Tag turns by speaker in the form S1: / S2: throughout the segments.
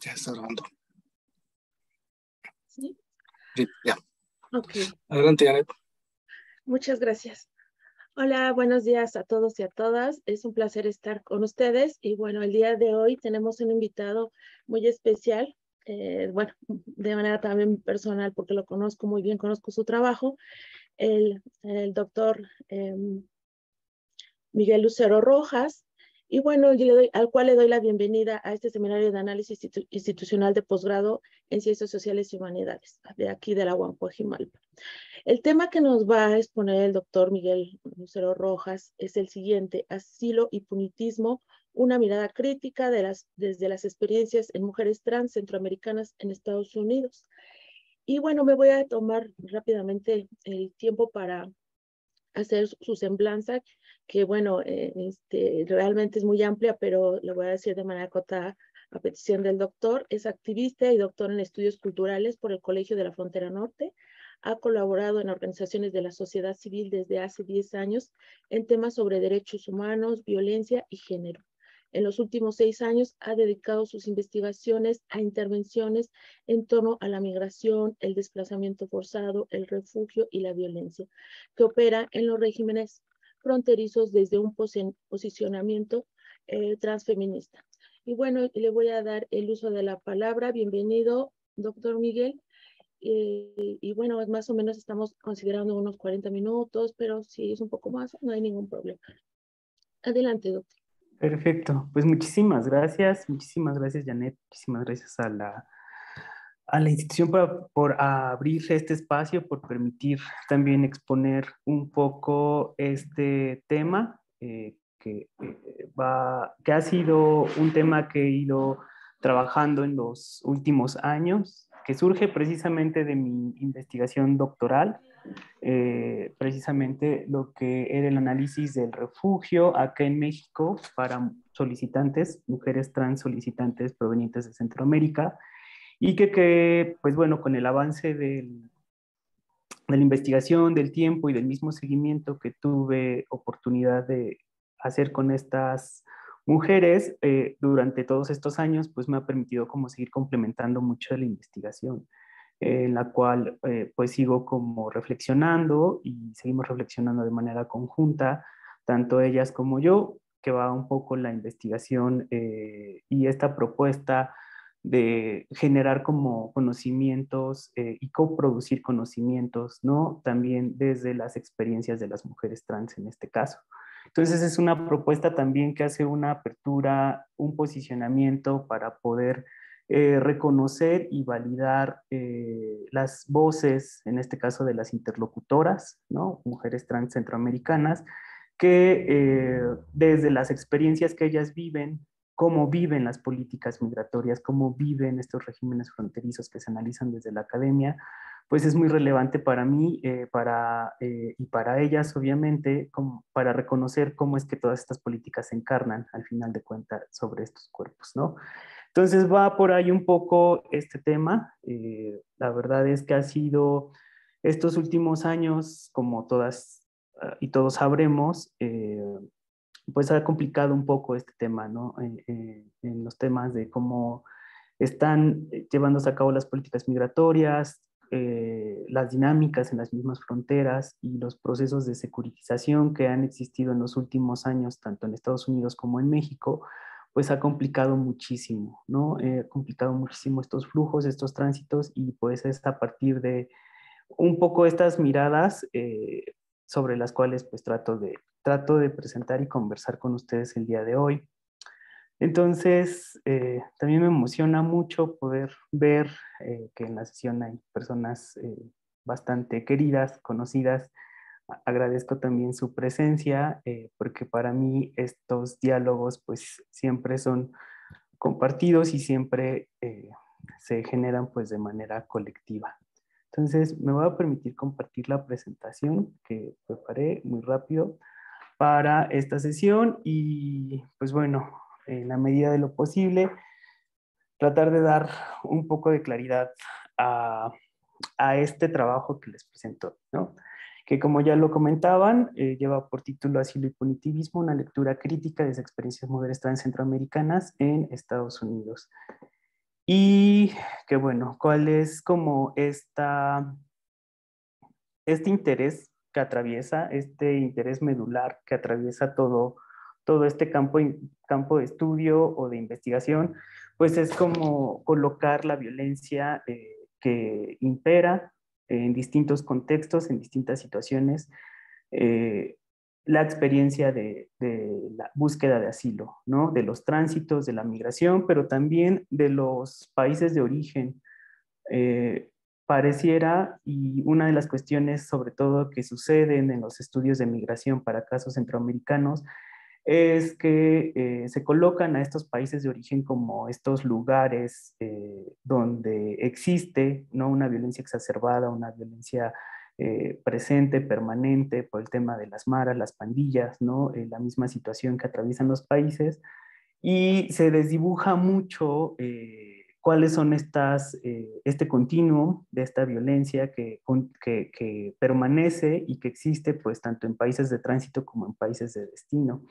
S1: Ya está grabando.
S2: ¿Sí?
S1: Sí, ya.
S2: Ok,
S1: Adelante, Janet.
S2: muchas gracias. Hola, buenos días a todos y a todas. Es un placer estar con ustedes. Y bueno, el día de hoy tenemos un invitado muy especial, eh, bueno, de manera también personal, porque lo conozco muy bien, conozco su trabajo, el, el doctor em, Miguel Lucero Rojas. Y bueno, al cual le doy la bienvenida a este seminario de análisis institu- institucional de posgrado en Ciencias Sociales y Humanidades, de aquí de la Huancoajimalpa. El tema que nos va a exponer el doctor Miguel Lucero Rojas es el siguiente, asilo y punitismo, una mirada crítica de las, desde las experiencias en mujeres trans centroamericanas en Estados Unidos. Y bueno, me voy a tomar rápidamente el tiempo para hacer su- semblanza, que bueno, eh, este, realmente es muy amplia, pero le voy a decir de manera acotada a petición del doctor. Es activista y doctor en estudios culturales por el Colegio de la Frontera Norte. Ha colaborado en organizaciones de la sociedad civil desde hace 10 años en temas sobre derechos humanos, violencia y género. En los últimos seis años ha dedicado sus investigaciones a intervenciones en torno a la migración, el desplazamiento forzado, el refugio y la violencia, que opera en los regímenes fronterizos desde un posi- posicionamiento eh, transfeminista. Y bueno, le voy a dar el uso de la palabra. Bienvenido, doctor Miguel. Y bueno, más o menos estamos considerando unos 40 minutos, pero si es un poco más, no hay ningún problema. Adelante, doctor.
S3: Perfecto, pues muchísimas gracias, muchísimas gracias Janet, muchísimas gracias a la, a la institución por, por abrir este espacio, por permitir también exponer un poco este tema eh, que, eh, va, que ha sido un tema que he ido trabajando en los últimos años, que surge precisamente de mi investigación doctoral eh, precisamente lo que era el análisis del refugio acá en México para solicitantes, mujeres trans solicitantes provenientes de Centroamérica, y que, que pues bueno, con el avance del, de la investigación, del tiempo y del mismo seguimiento que tuve oportunidad de hacer con estas mujeres eh, durante todos estos años, pues me ha permitido como seguir complementando mucho la investigación en la cual eh, pues sigo como reflexionando y seguimos reflexionando de manera conjunta, tanto ellas como yo, que va un poco la investigación eh, y esta propuesta de generar como conocimientos y coproducir conocimientos, ¿no? También desde las experiencias de las mujeres trans en este caso. Entonces es una propuesta también que hace una apertura, un posicionamiento para poder eh, reconocer y validar eh, las voces, en este caso de las interlocutoras, mujeres trans centroamericanas, que eh, desde las experiencias que ellas viven, cómo viven las políticas migratorias, cómo viven estos regímenes fronterizos que se analizan desde la academia, pues es muy relevante para mí eh, para, eh, y para ellas, obviamente, como para reconocer cómo es que todas estas políticas se encarnan, al final de cuentas, sobre estos cuerpos, ¿no? Entonces va por ahí un poco este tema. Eh, la verdad es que ha sido estos últimos años, como todas uh, y todos sabremos, eh, pues ha complicado un poco este tema, ¿no? Eh, en los temas de cómo están llevándose a cabo las políticas migratorias, eh, las dinámicas en las mismas fronteras y los procesos de securitización que han existido en los últimos años, tanto en Estados Unidos como en México, pues ha complicado muchísimo, ¿no? Eh, ha complicado muchísimo estos flujos, estos tránsitos y pues es a partir de un poco estas miradas eh, sobre las cuales pues trato de, trato de presentar y conversar con ustedes el día de hoy. Entonces, eh, también me emociona mucho poder ver eh, que en la sesión hay personas eh, bastante queridas, conocidas. Agradezco también su presencia, porque para mí estos diálogos pues siempre son compartidos y siempre se generan pues de manera colectiva. Entonces, me voy a permitir compartir la presentación que preparé muy rápido para esta sesión y pues bueno, en la medida de lo posible, tratar de dar un poco de claridad a, a este trabajo que les presento, ¿no? que como ya lo comentaban, eh, lleva por título Asilo y Punitivismo, una lectura crítica de las experiencias modernas trans centroamericanas en Estados Unidos. y que bueno, cuál es como esta, este interés que atraviesa, este interés medular que atraviesa todo, todo este campo, campo de estudio o de investigación, pues es como colocar la violencia eh, que impera en distintos contextos, en distintas situaciones, eh, la experiencia de, la búsqueda de asilo, ¿no? de los tránsitos, de la migración, pero también de los países de origen. Eh, pareciera, y una de las cuestiones sobre todo que suceden en los estudios de migración para casos centroamericanos, es que eh, se colocan a estos países de origen como estos lugares eh, donde existe ¿no? una violencia exacerbada, una violencia eh, presente, permanente, por el tema de las maras, las pandillas, ¿no? la misma situación que atraviesan los países, y se desdibuja mucho cuáles son estas, este continuum de esta violencia que, que, que, permanece y que existe pues tanto en países de tránsito como en países de destino.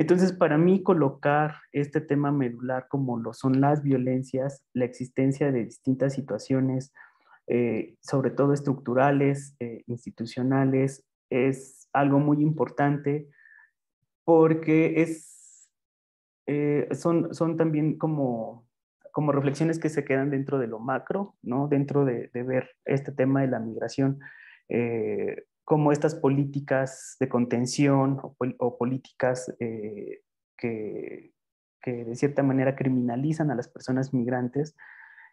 S3: Entonces, para mí, colocar este tema medular como lo son las violencias, la existencia de distintas situaciones, eh, sobre todo estructurales, eh, institucionales, es algo muy importante porque es, eh, son, son también como, como reflexiones que se quedan dentro de lo macro, ¿no? dentro de, de ver este tema de la migración como estas políticas de contención o, políticas eh, que, de cierta manera criminalizan a las personas migrantes,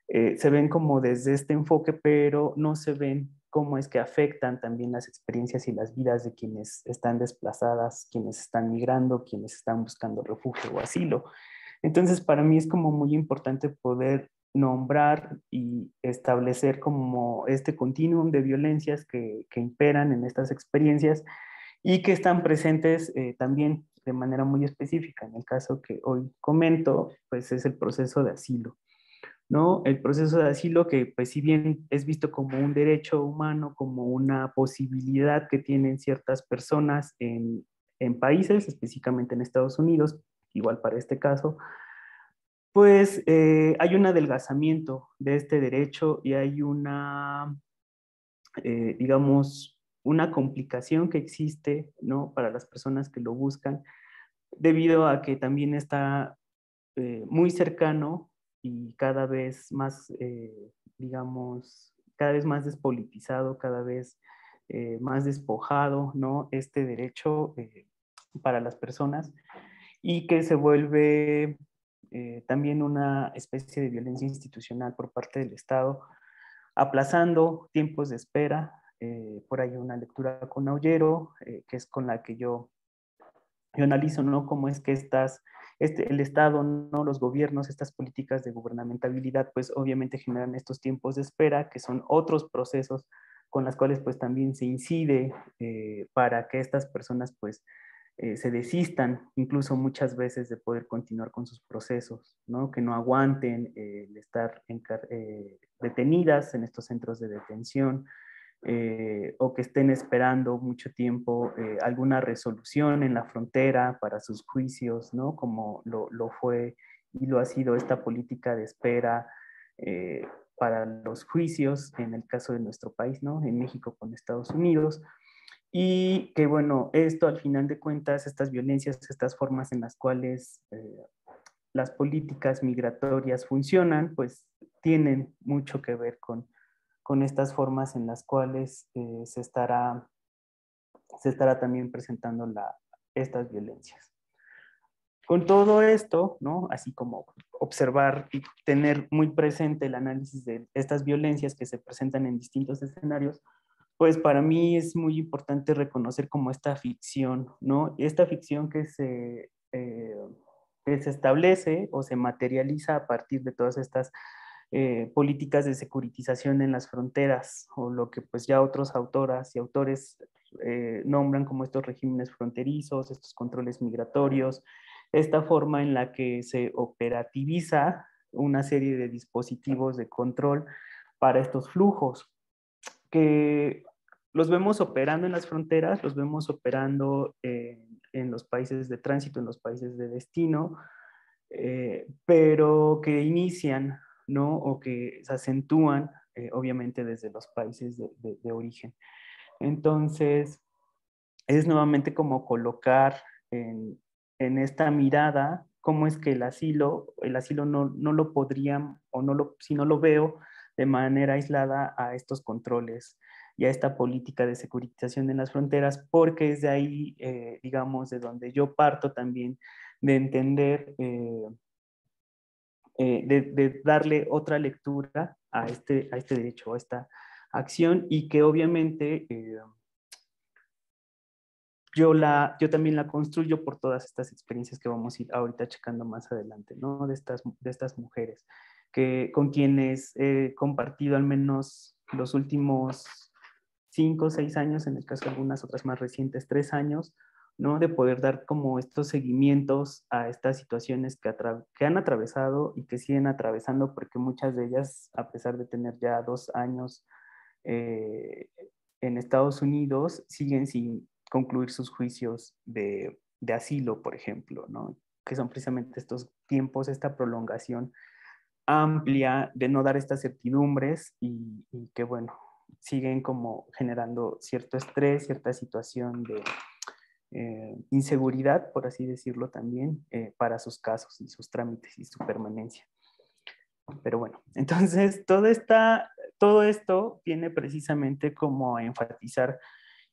S3: eh, se ven como desde este enfoque, pero no se ven cómo es que afectan también las experiencias y las vidas de quienes están desplazadas, quienes están migrando, quienes están buscando refugio o asilo. Entonces, para mí es como muy importante poder nombrar y establecer como este continuum de violencias que, imperan en estas experiencias y que están presentes eh, también de manera muy específica. En el caso que hoy comento, pues es el proceso de asilo. ¿no? El proceso de asilo que, pues si bien es visto como un derecho humano, como una posibilidad que tienen ciertas personas en, en países, específicamente en Estados Unidos, igual para este caso, pues eh, hay un adelgazamiento de este derecho y hay una, eh, digamos, una complicación que existe, ¿no? Para las personas que lo buscan, debido a que también está eh, muy cercano y cada vez más, digamos, cada vez más despolitizado, cada vez más despojado, ¿no? Este derecho para las personas y que se vuelve eh, también una especie de violencia institucional por parte del Estado, aplazando tiempos de espera. Eh, por ahí una lectura con Aullero, eh, que es con la que yo, yo analizo, ¿no? Cómo es que estas, este, el Estado, ¿no? Los gobiernos, estas políticas de gubernamentabilidad, pues obviamente generan estos tiempos de espera, que son otros procesos con las cuales pues también se incide para que estas personas pues eh, se desistan incluso muchas veces de poder continuar con sus procesos, ¿no? que no aguanten eh, estar eh, detenidas en estos centros de detención o que estén esperando mucho tiempo alguna resolución en la frontera para sus juicios, ¿no? como lo, lo fue y lo ha sido esta política de espera para los juicios en el caso de nuestro país, ¿no? en México con Estados Unidos. Y que bueno, esto al final de cuentas, estas violencias, estas formas en las cuales eh, las políticas migratorias funcionan, pues tienen mucho que ver con, con estas formas en las cuales eh, se, estará, se estará también presentando estas violencias. Con todo esto, ¿no? así como observar y tener muy presente el análisis de estas violencias que se presentan en distintos escenarios, pues para mí es muy importante reconocer como esta ficción, ¿no? Esta ficción que se, eh, se establece o se materializa a partir de todas estas eh, políticas de securitización en las fronteras, o lo que pues ya otros autoras y autores eh, nombran como estos regímenes fronterizos, estos controles migratorios, esta forma en la que se operativiza una serie de dispositivos de control para estos flujos que los vemos operando en las fronteras, los vemos operando en los países de tránsito, en los países de destino, eh, pero que inician ¿no? O que se acentúan, eh, obviamente, desde los países de, origen. Entonces, es nuevamente como colocar en, esta mirada cómo es que el asilo, el asilo no, no lo podrían, o no lo, si no lo veo de manera aislada a estos controles y a esta política de securitización en las fronteras, porque es de ahí, eh, digamos, de donde yo parto también de entender, eh, eh, de, darle otra lectura a este, a este derecho, a esta acción y que obviamente yo, la, yo también la construyo por todas estas experiencias que vamos a ir ahorita checando más adelante, ¿no? De estas, de estas mujeres, que, con quienes he compartido al menos los últimos cinco o seis años, en el caso de algunas otras más recientes, tres años, ¿no? De poder dar como estos seguimientos a estas situaciones que, que han atravesado y que siguen atravesando, porque muchas de ellas, a pesar de tener ya dos años eh, en Estados Unidos, siguen sin concluir sus juicios de, de asilo, por ejemplo, ¿no? Que son precisamente estos tiempos, esta prolongación amplia de no dar estas certidumbres y, que, bueno, siguen como generando cierto estrés, cierta situación de eh, inseguridad, por así decirlo también, eh, para sus casos y sus trámites y su permanencia. Pero bueno, entonces todo, esta, todo esto viene precisamente como a enfatizar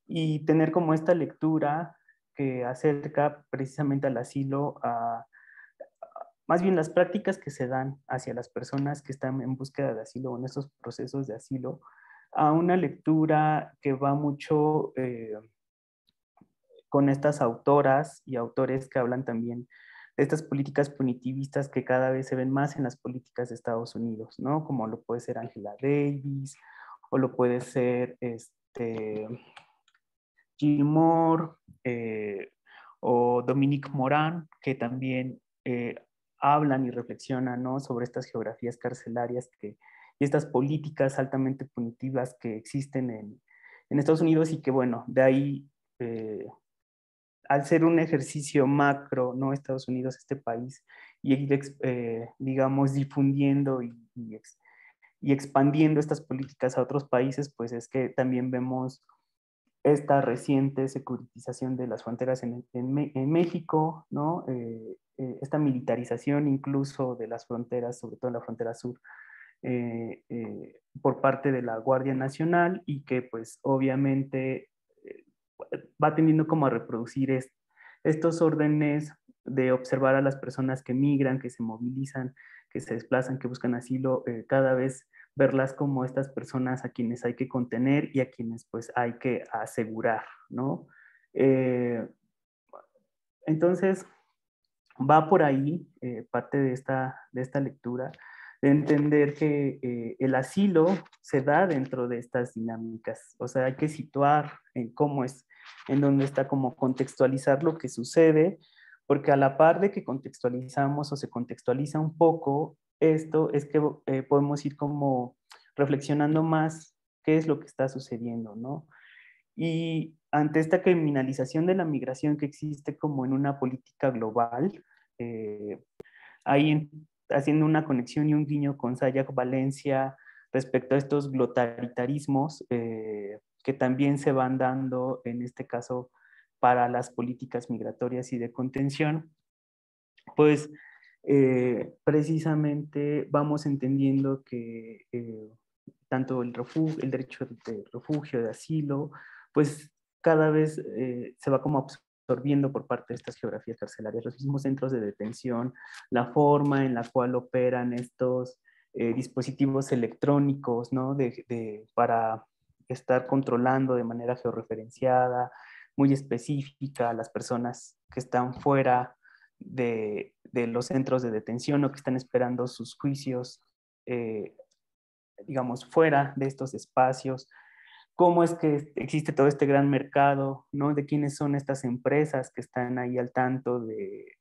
S3: y tener como esta lectura que acerca precisamente al asilo a, más bien las prácticas que se dan hacia las personas que están en búsqueda de asilo o en estos procesos de asilo, a una lectura que va mucho eh, con estas autoras y autores que hablan también de estas políticas punitivistas que cada vez se ven más en las políticas de Estados Unidos, ¿no? Como lo puede ser Angela Davis o lo puede ser este, Jill Moore eh, o Dominique Moran, que también eh, hablan y reflexionan ¿no? sobre estas geografías carcelarias que y estas políticas altamente punitivas que existen en, en Estados Unidos y que, bueno, de ahí, eh, al ser un ejercicio macro, ¿no? Estados Unidos, este país, y ir, eh, digamos, difundiendo y, y, y, expandiendo estas políticas a otros países, pues es que también vemos esta reciente securitización de las fronteras en, en, México, ¿no? Eh, esta militarización incluso de las fronteras, sobre todo en la frontera sur, eh, eh, por parte de la Guardia Nacional y que pues obviamente eh, va teniendo como a reproducir estos órdenes de observar a las personas que migran, que se movilizan, que se desplazan, que buscan asilo, cada vez verlas como estas personas a quienes hay que contener y a quienes pues hay que asegurar, ¿no? entonces, va por ahí parte de esta, de esta lectura de entender que eh, el asilo se da dentro de estas dinámicas. O sea, hay que situar en cómo es, en dónde está, como contextualizar lo que sucede, porque a la par de que contextualizamos o se contextualiza un poco esto, es que eh, podemos ir como reflexionando más qué es lo que está sucediendo, ¿no? Y ante esta criminalización de la migración que existe como en una política global, eh, hay haciendo una conexión y un guiño con Sayak Valencia respecto a estos glotaritarismos eh, que también se van dando en este caso para las políticas migratorias y de contención, pues eh, precisamente vamos entendiendo que eh, tanto el, refugio, el derecho de refugio, de asilo, pues cada vez se va como absorbiendo por parte de estas geografías carcelarias, los mismos centros de detención, la forma en la cual operan estos eh, dispositivos electrónicos, ¿no? De, para estar controlando de manera georreferenciada, muy específica a las personas que están fuera de, de, los centros de detención o que están esperando sus juicios, eh, digamos, fuera de estos espacios, cómo es que existe todo este gran mercado, ¿no? De quiénes son estas empresas que están ahí al tanto de,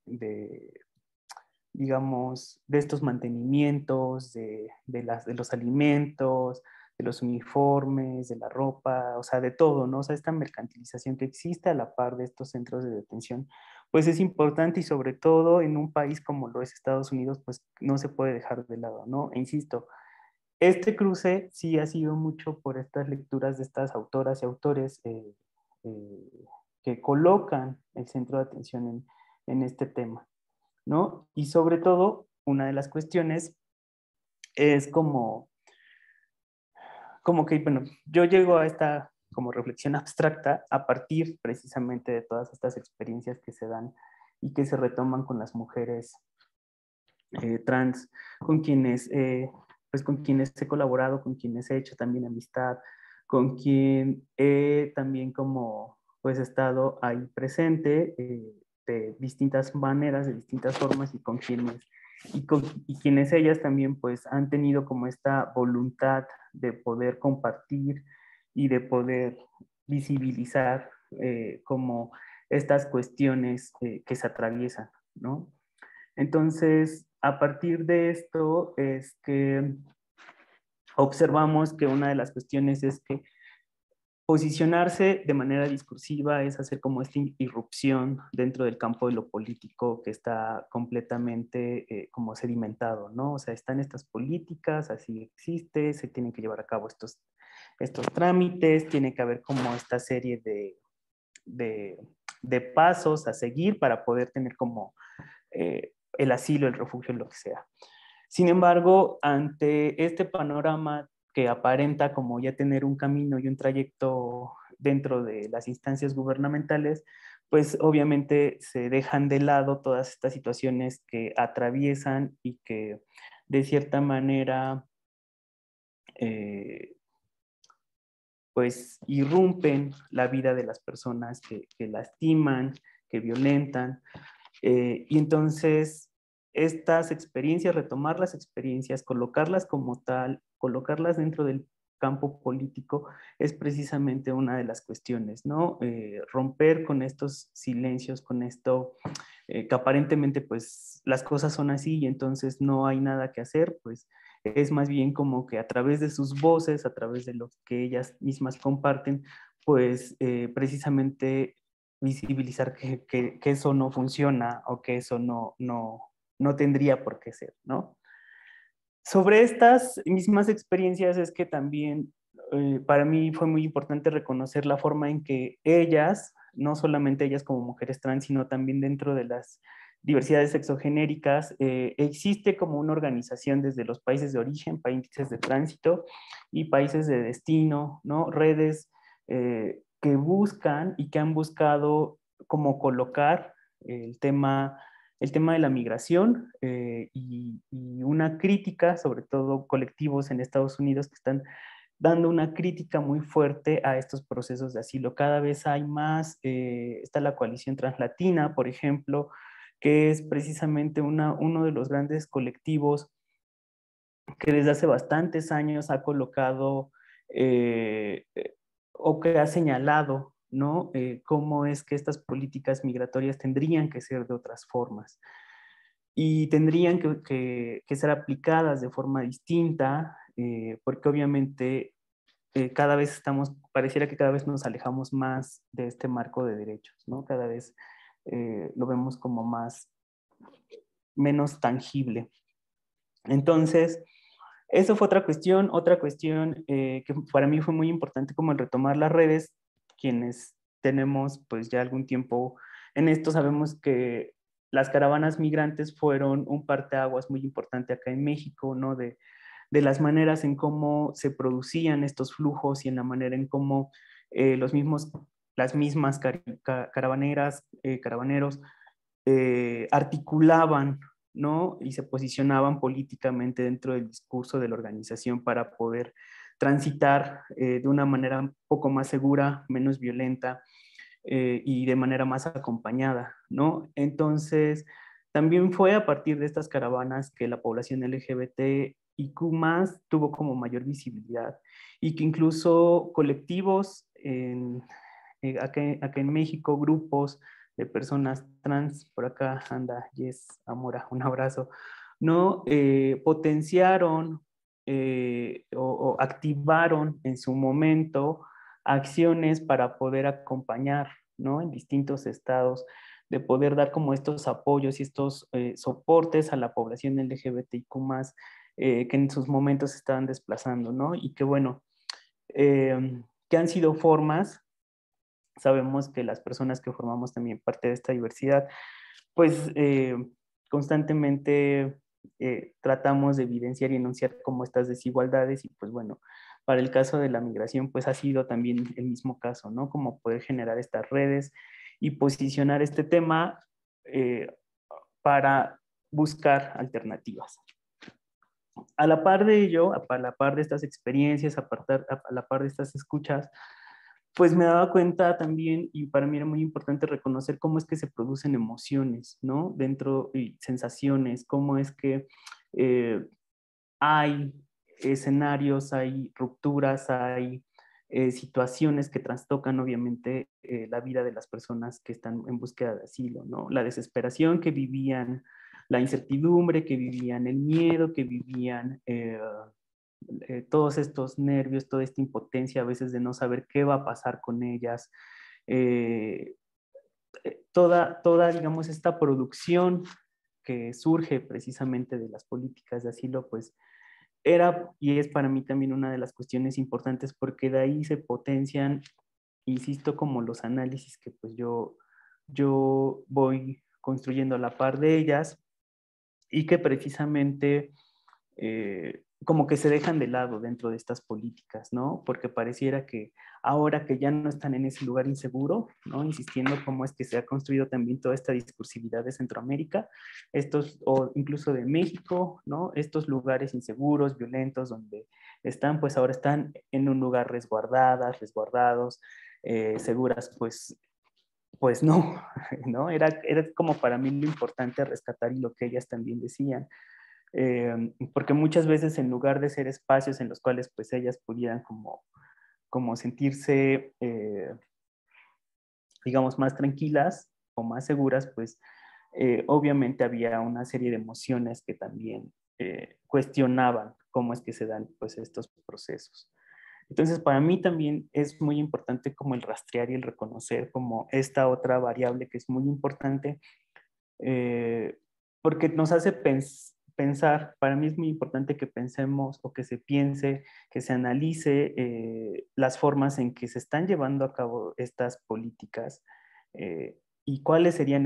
S3: digamos, de estos mantenimientos, de, de los alimentos, de los uniformes, de la ropa, o sea, de todo, ¿no? O esta mercantilización que existe a la par de estos centros de detención, pues es importante y sobre todo en un país como lo es Estados Unidos, pues no se puede dejar de lado, ¿no? E insisto, este cruce sí ha sido mucho por estas lecturas de estas autoras y autores eh, eh, que colocan el centro de atención en, en este tema, ¿no? Y sobre todo, una de las cuestiones es como, como que, bueno, yo llego a esta como reflexión abstracta a partir precisamente de todas estas experiencias que se dan y que se retoman con las mujeres eh, trans, con quienes, eh, pues con quienes he colaborado, con quienes he hecho también amistad, con quien he también como pues estado ahí presente eh, de distintas maneras, de distintas formas y con quienes y, con, y quienes ellas también pues han tenido como esta voluntad de poder compartir y de poder visibilizar eh, como estas cuestiones que se atraviesan, ¿no? Entonces, a partir de esto es que observamos que una de las cuestiones es que posicionarse de manera discursiva es hacer como esta irrupción dentro del campo de lo político que está completamente eh, como sedimentado, ¿no? O sea, están estas políticas, así existe, se tienen que llevar a cabo estos estos trámites, tiene que haber como esta serie de, de, pasos a seguir para poder tener como eh, el asilo, el refugio, lo que sea. Sin embargo, ante este panorama que aparenta como ya tener un camino y un trayecto dentro de las instancias gubernamentales, pues obviamente se dejan de lado todas estas situaciones que atraviesan y que de cierta manera eh, pues irrumpen la vida de las personas que, lastiman, que violentan. Eh, y entonces estas experiencias, retomar las experiencias, colocarlas como tal, colocarlas dentro del campo político es precisamente una de las cuestiones, ¿no? Eh, romper con estos silencios, con esto eh, que aparentemente pues las cosas son así y entonces no hay nada que hacer, pues es más bien como que a través de sus voces, a través de lo que ellas mismas comparten, pues eh, precisamente visibilizar que, que, eso no funciona o que eso no, no, no tendría por qué ser, ¿no? Sobre estas mismas experiencias es que también eh, para mí fue muy importante reconocer la forma en que ellas, no solamente ellas como mujeres trans, sino también dentro de las diversidades sexogenéricas, eh, existe como una organización desde los países de origen, países de tránsito y países de destino, ¿no? Redes eh, que buscan y que han buscado como colocar el tema, el tema de la migración eh, y, una crítica, sobre todo colectivos en Estados Unidos que están dando una crítica muy fuerte a estos procesos de asilo. Cada vez hay más, está la coalición translatina, por ejemplo, que es precisamente una, uno de los grandes colectivos que desde hace bastantes años ha colocado eh, eh, o que ha señalado, ¿no? Eh, cómo es que estas políticas migratorias tendrían que ser de otras formas y tendrían que, que, ser aplicadas de forma distinta, porque obviamente cada vez estamos, pareciera que cada vez nos alejamos más de este marco de derechos, ¿no? Cada vez eh, lo vemos como más, menos tangible. Entonces, eso fue otra cuestión. Otra cuestión eh, que para mí fue muy importante como el retomar las redes, quienes tenemos pues ya algún tiempo en esto, sabemos que las caravanas migrantes fueron un parteaguas muy importante acá en México, ¿no? De, de las maneras en cómo se producían estos flujos y en la manera en cómo eh, los mismos las mismas caravaneras, eh, caravaneros, eh, articulaban ¿no? y se posicionaban políticamente dentro del discurso de la organización para poder transitar eh, de una manera un poco más segura, menos violenta y de manera más acompañada. ¿no? Entonces, también fue a partir de estas caravanas que la población LGBT y Q tuvo como mayor visibilidad y que incluso colectivos en, eh, acá, en México, grupos de personas trans, por acá anda Yes Amora, un abrazo, ¿no? Eh, potenciaron eh, o, activaron en su momento acciones para poder acompañar, ¿no? En distintos estados de poder dar como estos apoyos y estos eh, soportes a la población LGBTIQ eh, que en sus momentos estaban desplazando, ¿no? Y que bueno, que han sido formas, sabemos que las personas que formamos también parte de esta diversidad, pues constantemente tratamos de evidenciar y enunciar como estas desigualdades y pues bueno, para el caso de la migración, pues ha sido también el mismo caso, ¿no? Como poder generar estas redes y posicionar este tema eh, para buscar alternativas. A la par de ello, a la par de estas experiencias, a, a la par de estas escuchas, pues me daba cuenta también, y para mí era muy importante reconocer cómo es que se producen emociones, ¿no? Dentro y sensaciones, cómo es que eh, hay escenarios, hay rupturas, hay eh, situaciones que trastocan obviamente eh, la vida de las personas que están en búsqueda de asilo, ¿no? La desesperación que vivían, la incertidumbre que vivían, el miedo que vivían, todos estos nervios, toda esta impotencia a veces de no saber qué va a pasar con ellas, toda, toda, digamos, esta producción que surge precisamente de las políticas de asilo, pues era y es para mí también una de las cuestiones importantes porque de ahí se potencian, insisto, como los análisis que pues yo, yo voy construyendo a la par de ellas y que precisamente eh, como que se dejan de lado dentro de estas políticas, ¿no? Porque pareciera que ahora que ya no están en ese lugar inseguro, ¿no? Insistiendo cómo es que se ha construido también toda esta discursividad de Centroamérica, estos, o incluso de México, ¿no? Estos lugares inseguros, violentos, donde están, pues ahora están en un lugar resguardadas, resguardados, eh, seguras, pues pues no, ¿no? Era, era como para mí lo importante rescatar y lo que ellas también decían, eh, porque muchas veces en lugar de ser espacios en los cuales pues ellas pudieran como, como sentirse, eh, digamos, más tranquilas o más seguras, pues eh, obviamente había una serie de emociones que también cuestionaban cómo es que se dan pues estos procesos. Entonces, para mí también es muy importante como el rastrear y el reconocer como esta otra variable que es muy importante, porque nos hace pensar para mí es muy importante que pensemos o que se piense, que se analice eh, las formas en que se están llevando a cabo estas políticas eh, y cuáles serían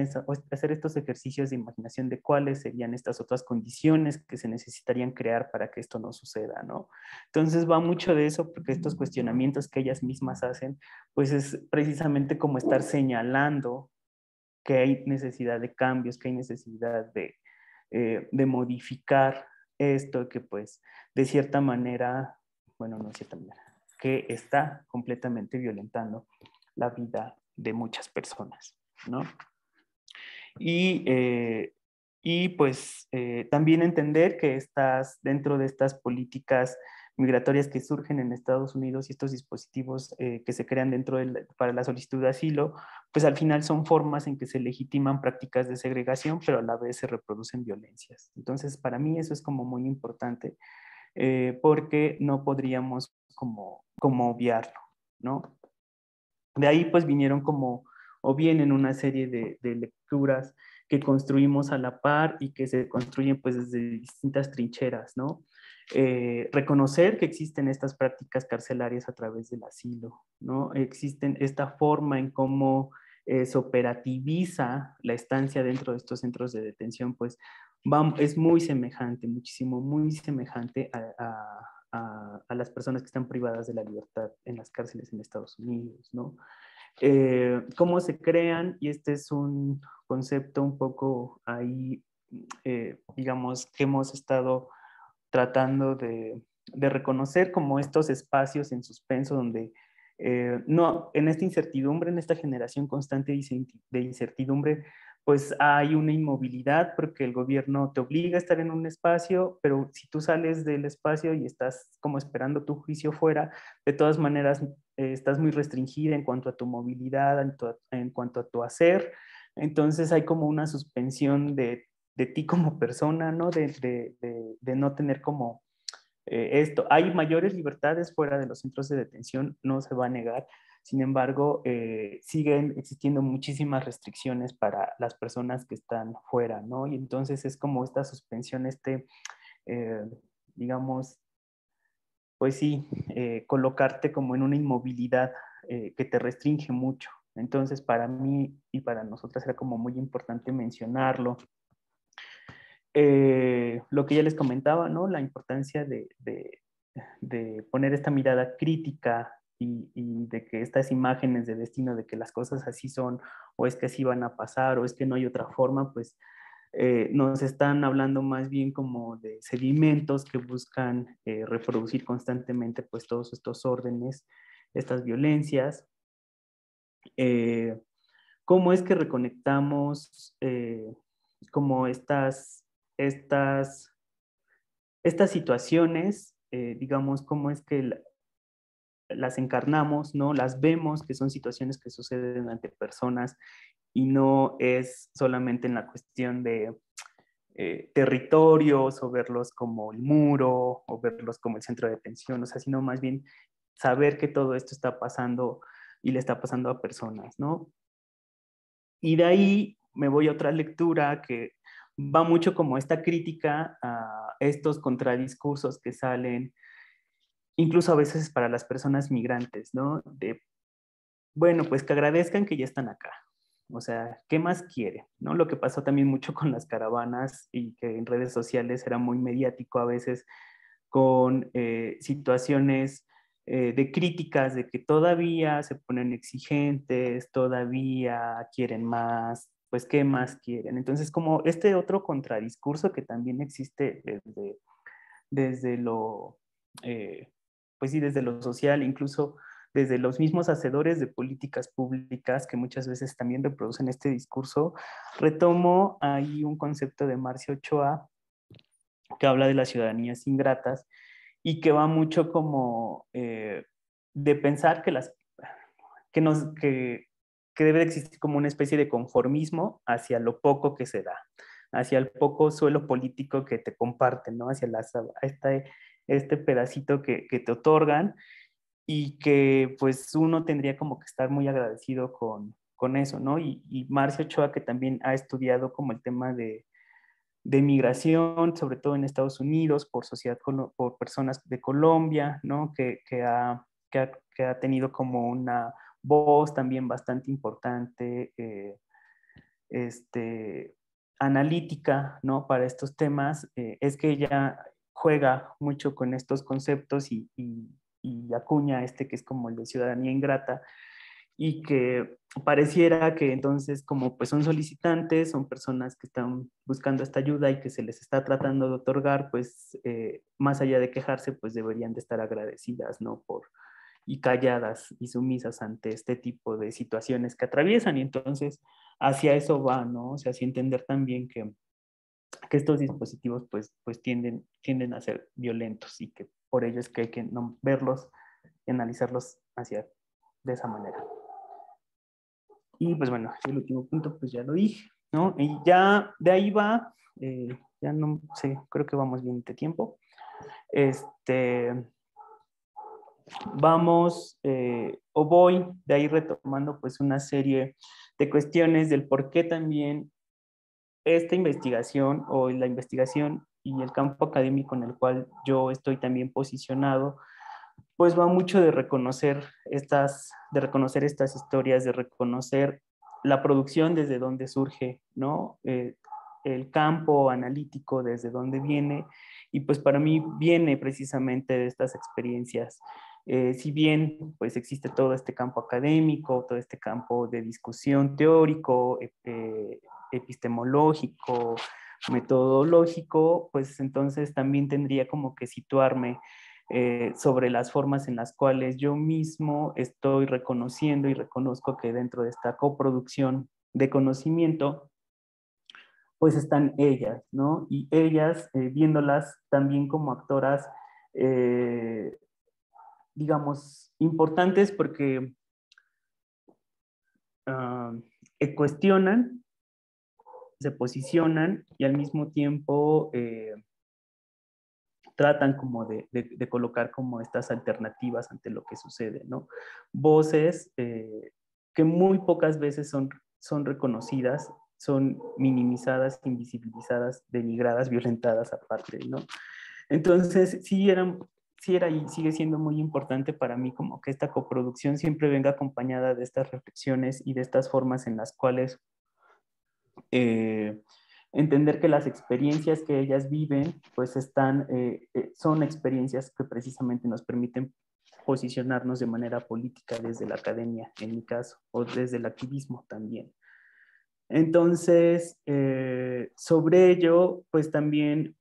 S3: hacer estos ejercicios de imaginación de cuáles serían estas otras condiciones que se necesitarían crear para que esto no suceda, ¿no? Entonces va mucho de eso porque estos cuestionamientos que ellas mismas hacen, pues es precisamente como estar señalando que hay necesidad de cambios, que hay necesidad de, eh, de modificar esto que pues de cierta manera, bueno, no de cierta manera, que está completamente violentando la vida de muchas personas, ¿no? Y, eh, y pues eh, también entender que estás dentro de estas políticas migratorias que surgen en Estados Unidos y estos dispositivos eh, que se crean dentro del, para la solicitud de asilo, pues al final son formas en que se legitiman prácticas de segregación, pero a la vez se reproducen violencias. Entonces, para mí eso es como muy importante, eh, porque no podríamos como, como obviarlo, ¿no? De ahí pues vinieron como, o vienen una serie de, de lecturas que construimos a la par y que se construyen pues desde distintas trincheras, ¿no? Eh, reconocer que existen estas prácticas carcelarias a través del asilo, ¿no? Existen esta forma en cómo eh, se operativiza la estancia dentro de estos centros de detención, pues es muy semejante, muchísimo, muy semejante a, las personas que están privadas de la libertad en las cárceles en Estados Unidos, ¿no? Eh, cómo se crean, y este es un concepto un poco ahí, digamos, que hemos estado tratando de, reconocer como estos espacios en suspenso donde eh, no, en esta incertidumbre, en esta generación constante de incertidumbre, pues hay una inmovilidad porque el gobierno te obliga a estar en un espacio, pero si tú sales del espacio y estás como esperando tu juicio fuera, de todas maneras eh, estás muy restringida en cuanto a tu movilidad, en cuanto a tu hacer. Entonces hay como una suspensión de de ti como persona, ¿no? De, de, de, no tener como eh, esto. Hay mayores libertades fuera de los centros de detención, no se va a negar. Sin embargo, eh, siguen existiendo muchísimas restricciones para las personas que están fuera, ¿no? Y entonces es como esta suspensión, este, eh, digamos, pues sí, colocarte como en una inmovilidad que te restringe mucho. Entonces, para mí y para nosotras era como muy importante mencionarlo. Lo que ya les comentaba, ¿no? La importancia de, de poner esta mirada crítica y, de que estas imágenes de destino, de que las cosas así son, o es que así van a pasar, o es que no hay otra forma, pues eh, nos están hablando más bien como de sedimentos que buscan eh, reproducir constantemente pues todos estos órdenes, estas violencias. Eh, ¿Cómo es que reconectamos como estas, estas, estas situaciones, digamos, cómo es que las encarnamos, ¿no? Las vemos, que son situaciones que suceden ante personas y no es solamente en la cuestión de eh, territorios o verlos como el muro o verlos como el centro de atención, o sea, sino más bien saber que todo esto está pasando y le está pasando a personas, ¿no? Y de ahí me voy a otra lectura que va mucho como esta crítica a estos contradiscursos que salen incluso a veces para las personas migrantes, ¿no? De, bueno, pues que agradezcan que ya están acá. O sea, ¿qué más quiere? ¿No? Lo que pasó también mucho con las caravanas y que en redes sociales era muy mediático a veces con eh, situaciones eh, de críticas de que todavía se ponen exigentes, todavía quieren más, pues ¿qué más quieren? Entonces, como este otro contradiscurso que también existe desde, desde lo eh, pues sí, desde lo social, incluso desde los mismos hacedores de políticas públicas que muchas veces también reproducen este discurso, retomo ahí un concepto de Marcio Ochoa que habla de las ciudadanías ingratas y que va mucho como eh, de pensar que, las, que, nos, que, que debe existir como una especie de conformismo hacia lo poco que se da, hacia el poco suelo político que te comparten, ¿no? hacia las, esta este pedacito que, te otorgan y que pues uno tendría como que estar muy agradecido con, eso, ¿no? Y, y Ochoa, que también ha estudiado como el tema de, migración, sobre todo en Estados Unidos, por sociedad, por personas de Colombia, ¿no? Que, ha, que, ha, tenido como una voz también bastante importante, eh, este, analítica, ¿no? Para estos temas, eh, es que ella juega mucho con estos conceptos y, acuña este que es como el de ciudadanía ingrata y que pareciera que entonces como pues son solicitantes, son personas que están buscando esta ayuda y que se les está tratando de otorgar, pues eh, más allá de quejarse, pues deberían de estar agradecidas, ¿no? Por, y calladas y sumisas ante este tipo de situaciones que atraviesan y entonces hacia eso va, ¿no? O sea, así entender también que que estos dispositivos pues, pues tienden, tienden a ser violentos y que por ello es que hay que no verlos y analizarlos hacia de esa manera. Y pues bueno, el último punto pues ya lo dije, ¿no? Y ya de ahí va, eh, ya no sé, creo que vamos bien de tiempo. Este, vamos eh, o voy de ahí retomando pues una serie de cuestiones del por qué también esta investigación o la investigación y el campo académico en el cual yo estoy también posicionado, pues va mucho de reconocer estas, de reconocer estas historias, de reconocer la producción desde donde surge, ¿no? Eh, el campo analítico desde donde viene y pues para mí viene precisamente de estas experiencias. Eh, si bien pues existe todo este campo académico, todo este campo de discusión teórico, eh, epistemológico, metodológico, pues entonces también tendría como que situarme eh, sobre las formas en las cuales yo mismo estoy reconociendo y reconozco que dentro de esta coproducción de conocimiento, pues están ellas, ¿no? Y ellas, viéndolas también como actoras, eh, digamos, importantes porque ah, cuestionan se posicionan y al mismo tiempo eh, tratan como de, de, colocar como estas alternativas ante lo que sucede, ¿no? Voces eh, que muy pocas veces son, son reconocidas, son minimizadas, invisibilizadas, denigradas, violentadas aparte, ¿no? Entonces, sí, eran, sí era y sigue siendo muy importante para mí como que esta coproducción siempre venga acompañada de estas reflexiones y de estas formas en las cuales eh, entender que las experiencias que ellas viven, pues están, eh, eh, son experiencias que precisamente nos permiten posicionarnos de manera política desde la academia, en mi caso, o desde el activismo también. Entonces, sobre ello, pues también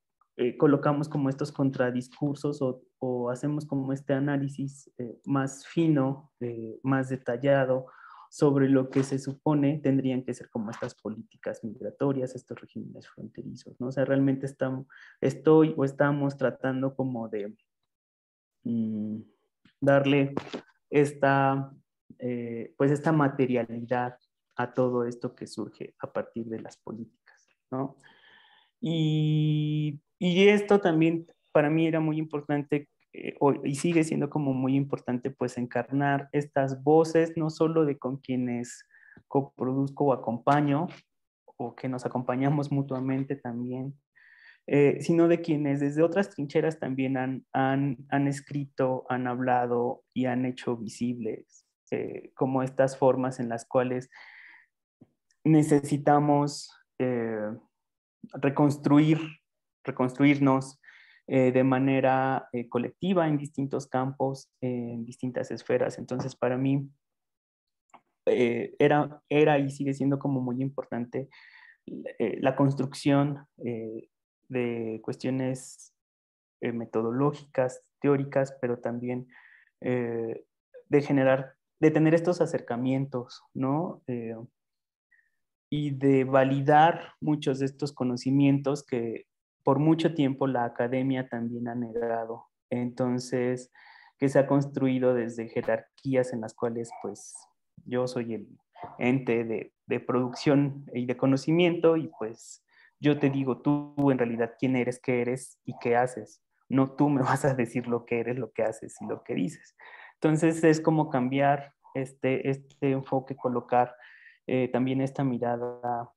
S3: colocamos como estos contradiscursos o, o, hacemos como este análisis más fino, más detallado, sobre lo que se supone tendrían que ser como estas políticas migratorias, estos regímenes fronterizos, ¿no? O sea, realmente estamos, estoy o estamos tratando como de mm, darle esta, eh, pues esta materialidad a todo esto que surge a partir de las políticas, ¿no? Y, y esto también para mí era muy importante eh, y sigue siendo como muy importante pues encarnar estas voces, no solo de con quienes coproduzco o acompaño, o que nos acompañamos mutuamente también, eh, sino de quienes desde otras trincheras también han, han, han escrito, han hablado y han hecho visibles eh, como estas formas en las cuales necesitamos reconstruir, reconstruirnos, eh, de manera eh, colectiva en distintos campos, en distintas esferas. Entonces, para mí eh, era, era y sigue siendo como muy importante la construcción de cuestiones metodológicas, teóricas, pero también de generar, de tener estos acercamientos, ¿no? y de validar muchos de estos conocimientos que por mucho tiempo la academia también ha negado. Entonces, que se ha construido desde jerarquías en las cuales pues yo soy el ente de, de producción y de conocimiento y pues yo te digo tú en realidad quién eres, qué eres y qué haces. No tú me vas a decir lo que eres, lo que haces y lo que dices. Entonces es como cambiar este, este enfoque, colocar eh, también esta mirada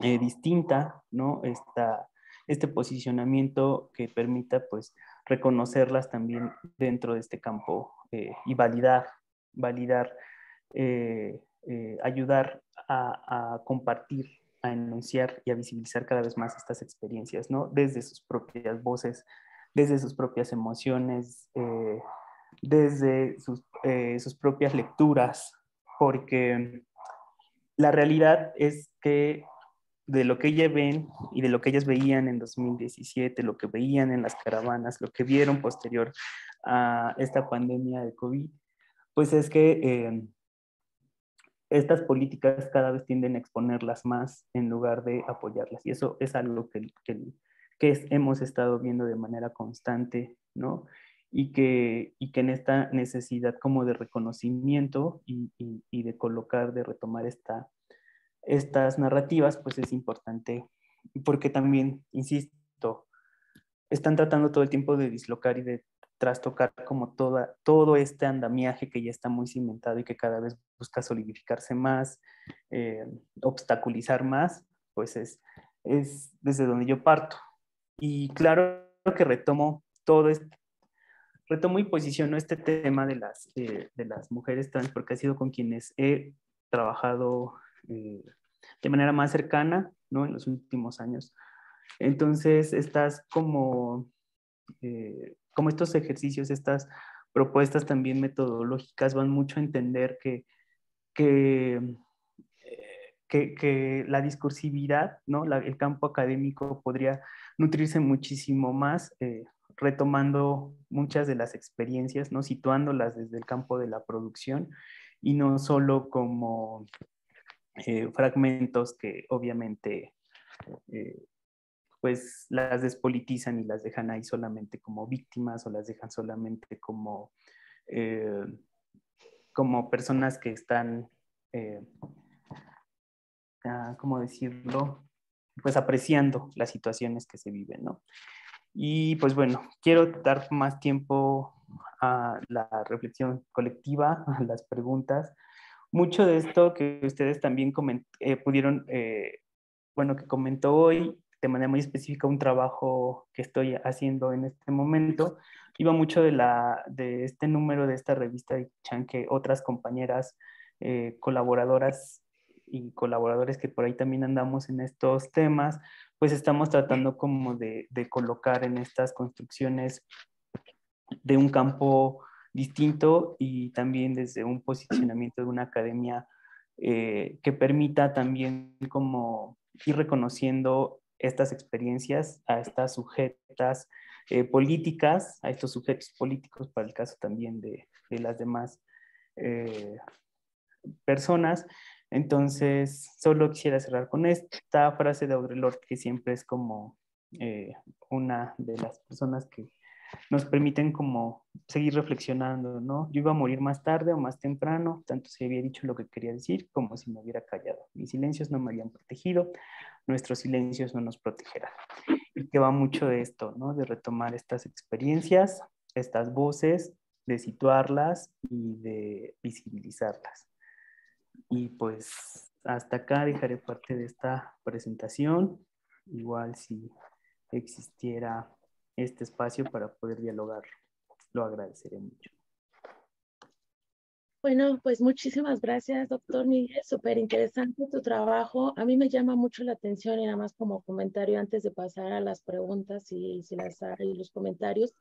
S3: eh, distinta, ¿no? Esta, este posicionamiento que permita pues reconocerlas también dentro de este campo eh, y validar, validar, eh, eh, ayudar a, compartir, a enunciar y a visibilizar cada vez más estas experiencias, ¿no? Desde sus propias voces, desde sus propias emociones, desde sus, sus propias lecturas, porque la realidad es que de lo que ellas ven y de lo que ellas veían en 2017, lo que veían en las caravanas, lo que vieron posterior a esta pandemia de COVID, pues es que eh, estas políticas cada vez tienden a exponerlas más en lugar de apoyarlas. Y eso es algo que, que, hemos estado viendo de manera constante, ¿no? Y que, y que en esta necesidad como de reconocimiento y, y de colocar, de retomar esta estas narrativas, pues es importante, porque también, insisto, están tratando todo el tiempo de dislocar y de trastocar como toda, todo este andamiaje que ya está muy cimentado y que cada vez busca solidificarse más, eh, obstaculizar más, pues es, es desde donde yo parto. Y claro que retomo todo este, retomo y posiciono este tema de las, eh, de las mujeres trans porque ha sido con quienes he trabajado eh, de manera más cercana, ¿no? En los últimos años. Entonces, estas como, eh, como estos ejercicios, estas propuestas también metodológicas van mucho a entender que, que, eh, que, la discursividad, ¿no? el campo académico podría nutrirse muchísimo más retomando muchas de las experiencias, ¿no? situándolas desde el campo de la producción y no solo como eh, fragmentos que obviamente eh, pues las despolitizan y las dejan ahí solamente como víctimas o las dejan solamente como, eh, como personas que están, ah, ¿cómo decirlo? Pues apreciando las situaciones que se viven, ¿no? Y pues bueno, quiero dar más tiempo a la reflexión colectiva, a las preguntas. Mucho de esto que ustedes también eh, pudieron, eh, bueno, que comentó hoy de manera muy específica un trabajo que estoy haciendo en este momento, iba mucho de, la, de este número de esta revista de Chan que otras compañeras eh, colaboradoras y colaboradores que por ahí también andamos en estos temas, pues estamos tratando como de, de colocar en estas construcciones de un campo distinto y también desde un posicionamiento de una academia eh, que permita también como ir reconociendo estas experiencias a estas sujetas eh, políticas, a estos sujetos políticos para el caso también de, de las demás eh, personas. Entonces, solo quisiera cerrar con esta frase de Audre Lorde, que siempre es como una de las personas que nos permiten como seguir reflexionando, ¿no? Yo iba a morir más tarde o más temprano, tanto si había dicho lo que quería decir como si me hubiera callado. Mis silencios no me habían protegido, nuestros silencios no nos protegerán. Y que va mucho de esto, ¿no? De retomar estas experiencias, estas voces, de situarlas y de visibilizarlas. Y pues hasta acá dejaré parte de esta presentación. Igual si existiera este espacio para poder dialogar. Lo agradeceré mucho.
S2: Bueno, pues muchísimas gracias, doctor Miguel. Súper interesante tu trabajo. A mí me llama mucho la atención y nada más como comentario antes de pasar a las preguntas y, si las hay los comentarios.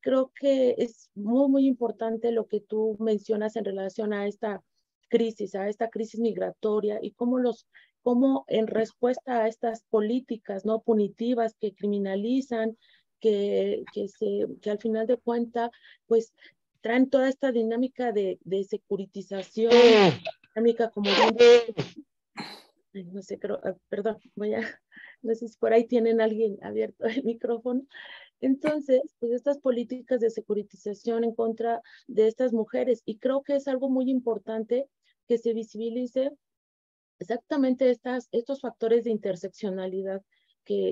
S2: Creo que es muy, muy importante lo que tú mencionas en relación a esta crisis, a esta crisis migratoria y cómo los cómo en respuesta a estas políticas no punitivas que criminalizan que, que, se, que al final de cuentas, pues traen toda esta dinámica de, de securitización, dinámica como no sé, creo, ah, perdón, voy a, no sé si por ahí tienen alguien abierto el micrófono. Entonces, pues estas políticas de securitización en contra de estas mujeres, y creo que es algo muy importante que se visibilice exactamente estas, estos factores de interseccionalidad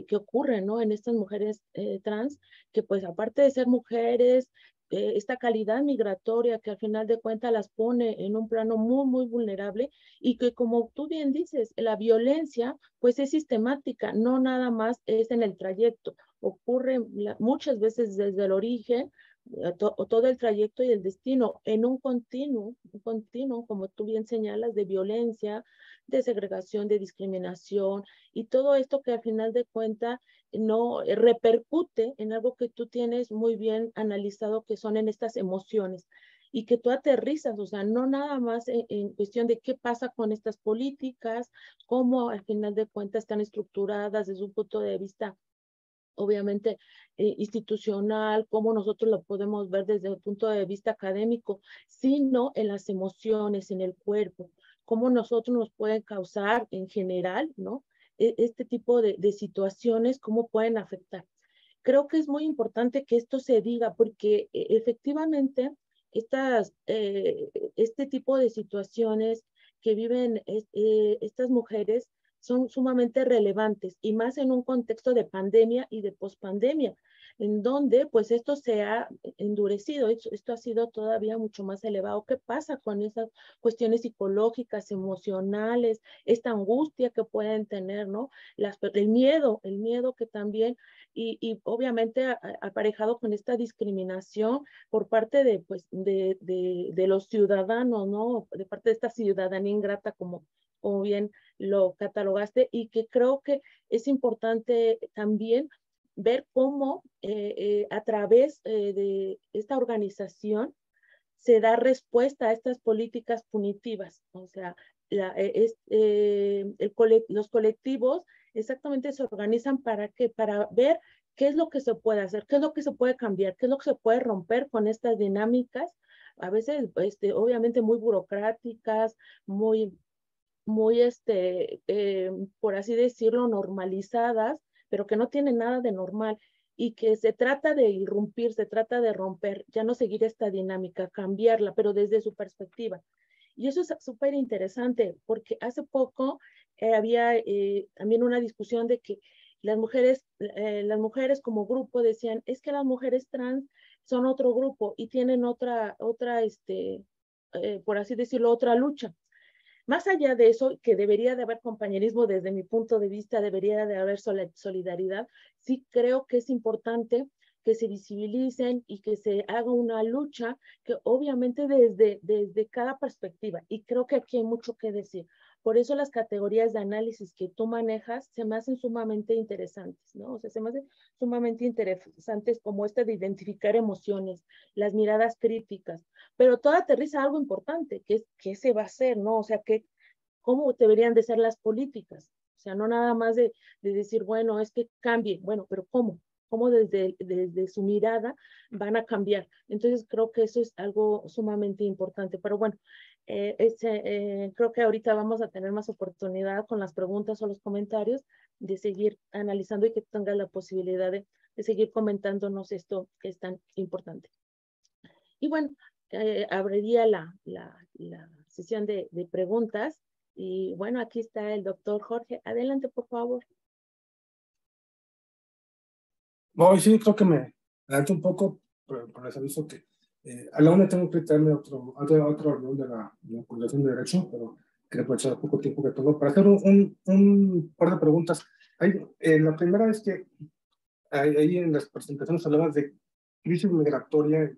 S2: que, ocurren ¿no? en estas mujeres eh, trans, que pues aparte de ser mujeres, eh, esta calidad migratoria que al final de cuentas las pone en un plano muy, muy vulnerable y que como tú bien dices, la violencia pues es sistemática, no nada más es en el trayecto, ocurre muchas veces desde el origen eh, o todo el trayecto y el destino en un continuo, un continuo, como tú bien señalas, de violencia, de segregación, de discriminación y todo esto que al final de cuentas no eh, repercute en algo que tú tienes muy bien analizado que son en estas emociones y que tú aterrizas, o sea, no nada más en, cuestión de qué pasa con estas políticas, cómo al final de cuentas están estructuradas desde un punto de vista obviamente eh, institucional, cómo nosotros lo podemos ver desde el punto de vista académico, sino en las emociones, en el cuerpo, cómo nosotros nos pueden causar en general, ¿no? E, este tipo de, situaciones, cómo pueden afectar. Creo que es muy importante que esto se diga porque e, efectivamente estas, eh, este tipo de situaciones que viven eh, estas mujeres son sumamente relevantes y más en un contexto de pandemia y de pospandemia, en donde pues esto se ha endurecido, esto ha sido todavía mucho más elevado. ¿Qué pasa con esas cuestiones psicológicas, emocionales, esta angustia que pueden tener, ¿no? El miedo, el miedo que también, y, obviamente aparejado con esta discriminación por parte de, pues, de, de los ciudadanos, ¿no? De parte de esta ciudadanía ingrata como como bien lo catalogaste, y que creo que es importante también ver cómo eh, eh, a través eh, de esta organización se da respuesta a estas políticas punitivas. O sea, los colectivos exactamente se organizan para que para ver qué es lo que se puede hacer, qué es lo que se puede cambiar, qué es lo que se puede romper con estas dinámicas, a veces este, obviamente muy burocráticas, muy, muy, este, por así decirlo, normalizadas, pero que no tiene nada de normal y que se trata de irrumpir, se trata de romper, ya no seguir esta dinámica, cambiarla, pero desde su perspectiva. Y eso es súper interesante porque hace poco eh, había eh, también una discusión de que las mujeres, eh, las mujeres como grupo decían, es que las mujeres trans son otro grupo y tienen otra, otra, este, eh, por así decirlo, otra lucha. Más allá de eso, que debería de haber compañerismo desde mi punto de vista, debería de haber solidaridad, sí creo que es importante que se visibilicen y que se haga una lucha que obviamente desde, desde cada perspectiva, y creo que aquí hay mucho que decir. Por eso las categorías de análisis que tú manejas se me hacen sumamente interesantes, ¿no? O sea, se me hacen sumamente interesantes como esta de identificar emociones, las miradas críticas, pero todo aterriza algo importante, que es qué se va a hacer, ¿no? O sea, que, cómo deberían de ser las políticas. O sea, no nada más de, de decir, bueno, es que cambie, bueno, pero ¿cómo? cómo desde, desde su mirada van a cambiar. Entonces creo que eso es algo sumamente importante. Pero bueno, eh, eh, creo que ahorita vamos a tener más oportunidad con las preguntas o los comentarios de seguir analizando y que tengas la posibilidad de, seguir comentándonos esto que es tan importante. Y bueno, eh, abriría la, la, la sesión de, de preguntas. Y bueno, aquí está el doctor Jorge. Adelante, por favor.
S1: No, sí, creo que me adelanto un poco, pero, les aviso que eh, a la una tengo que traerme otro, otra reunión de la, de de Derecho, pero quería aprovechar el poco tiempo que tengo para hacer un, un, par de preguntas. Hay, eh, la primera es que ahí en las presentaciones hablabas de crisis migratoria,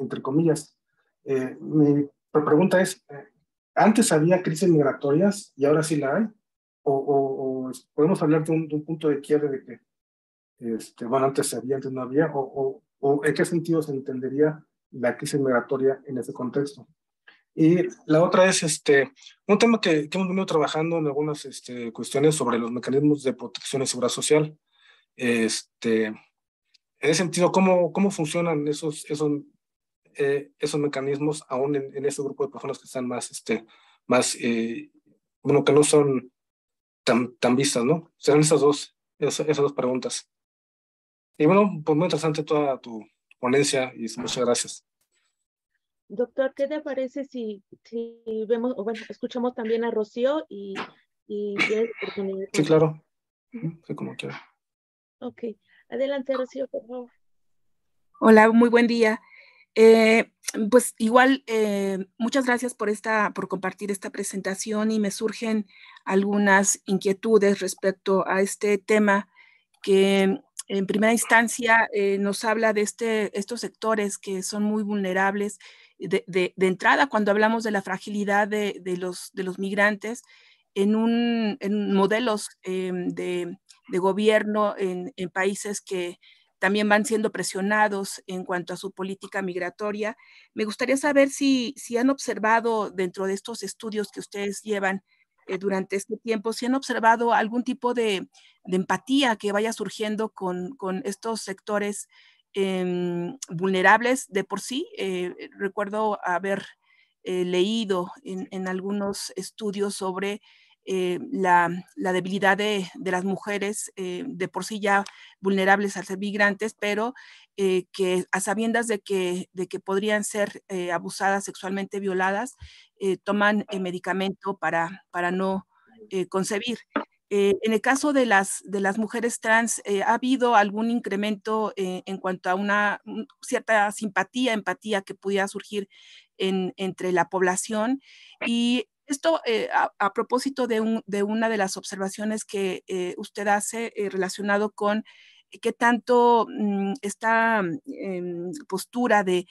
S1: entre comillas. Eh, mi pregunta es, eh, ¿antes había crisis migratorias y ahora sí la hay? ¿O, o, o podemos hablar de un, punto de quiebre de que este, bueno, antes había, antes no había, o, o, en qué sentido se entendería la crisis migratoria en ese contexto. Y la otra es este, un tema que, que hemos venido trabajando en algunas este, cuestiones sobre los mecanismos de protección y seguridad social. Este, en ese sentido, ¿cómo, cómo funcionan esos, esos, eh, esos mecanismos aún en, en, ese grupo de personas que están más, este, más eh, bueno, que no son tan, tan vistas, ¿no? Serán esas dos, esas, esas dos preguntas. Y bueno, pues muy interesante toda tu ponencia y muchas gracias.
S2: Doctor, ¿qué te parece si, si vemos, o bueno, escuchamos también a Rocío y, y
S1: Sí, claro. Sí, como quiera.
S2: Ok. Adelante, Rocío, por favor.
S4: Hola, muy buen día. Eh, pues igual, eh, muchas gracias por, esta, por compartir esta presentación y me surgen algunas inquietudes respecto a este tema que en primera instancia eh, nos habla de este, estos sectores que son muy vulnerables de, entrada cuando hablamos de la fragilidad de, de los, migrantes en, un, en modelos eh, de, gobierno en, en, países que también van siendo presionados en cuanto a su política migratoria. Me gustaría saber si, si han observado dentro de estos estudios que ustedes llevan eh, durante este tiempo, si han observado algún tipo de, empatía que vaya surgiendo con, estos sectores em, vulnerables de por sí. Eh, recuerdo haber eh, leído en, algunos estudios sobre la, debilidad de, las mujeres de por sí ya vulnerables al ser migrantes, pero que a sabiendas de que, de que podrían ser abusadas sexualmente violadas, eh, toman eh, medicamento para, para no eh, concebir. en el caso de las, de las mujeres trans, ¿ha habido algún incremento en cuanto a una cierta simpatía, empatía que pudiera surgir en, entre la población? Y esto a, propósito de, un, de, una de las observaciones que usted hace relacionado con qué tanto mm, esta em, postura de,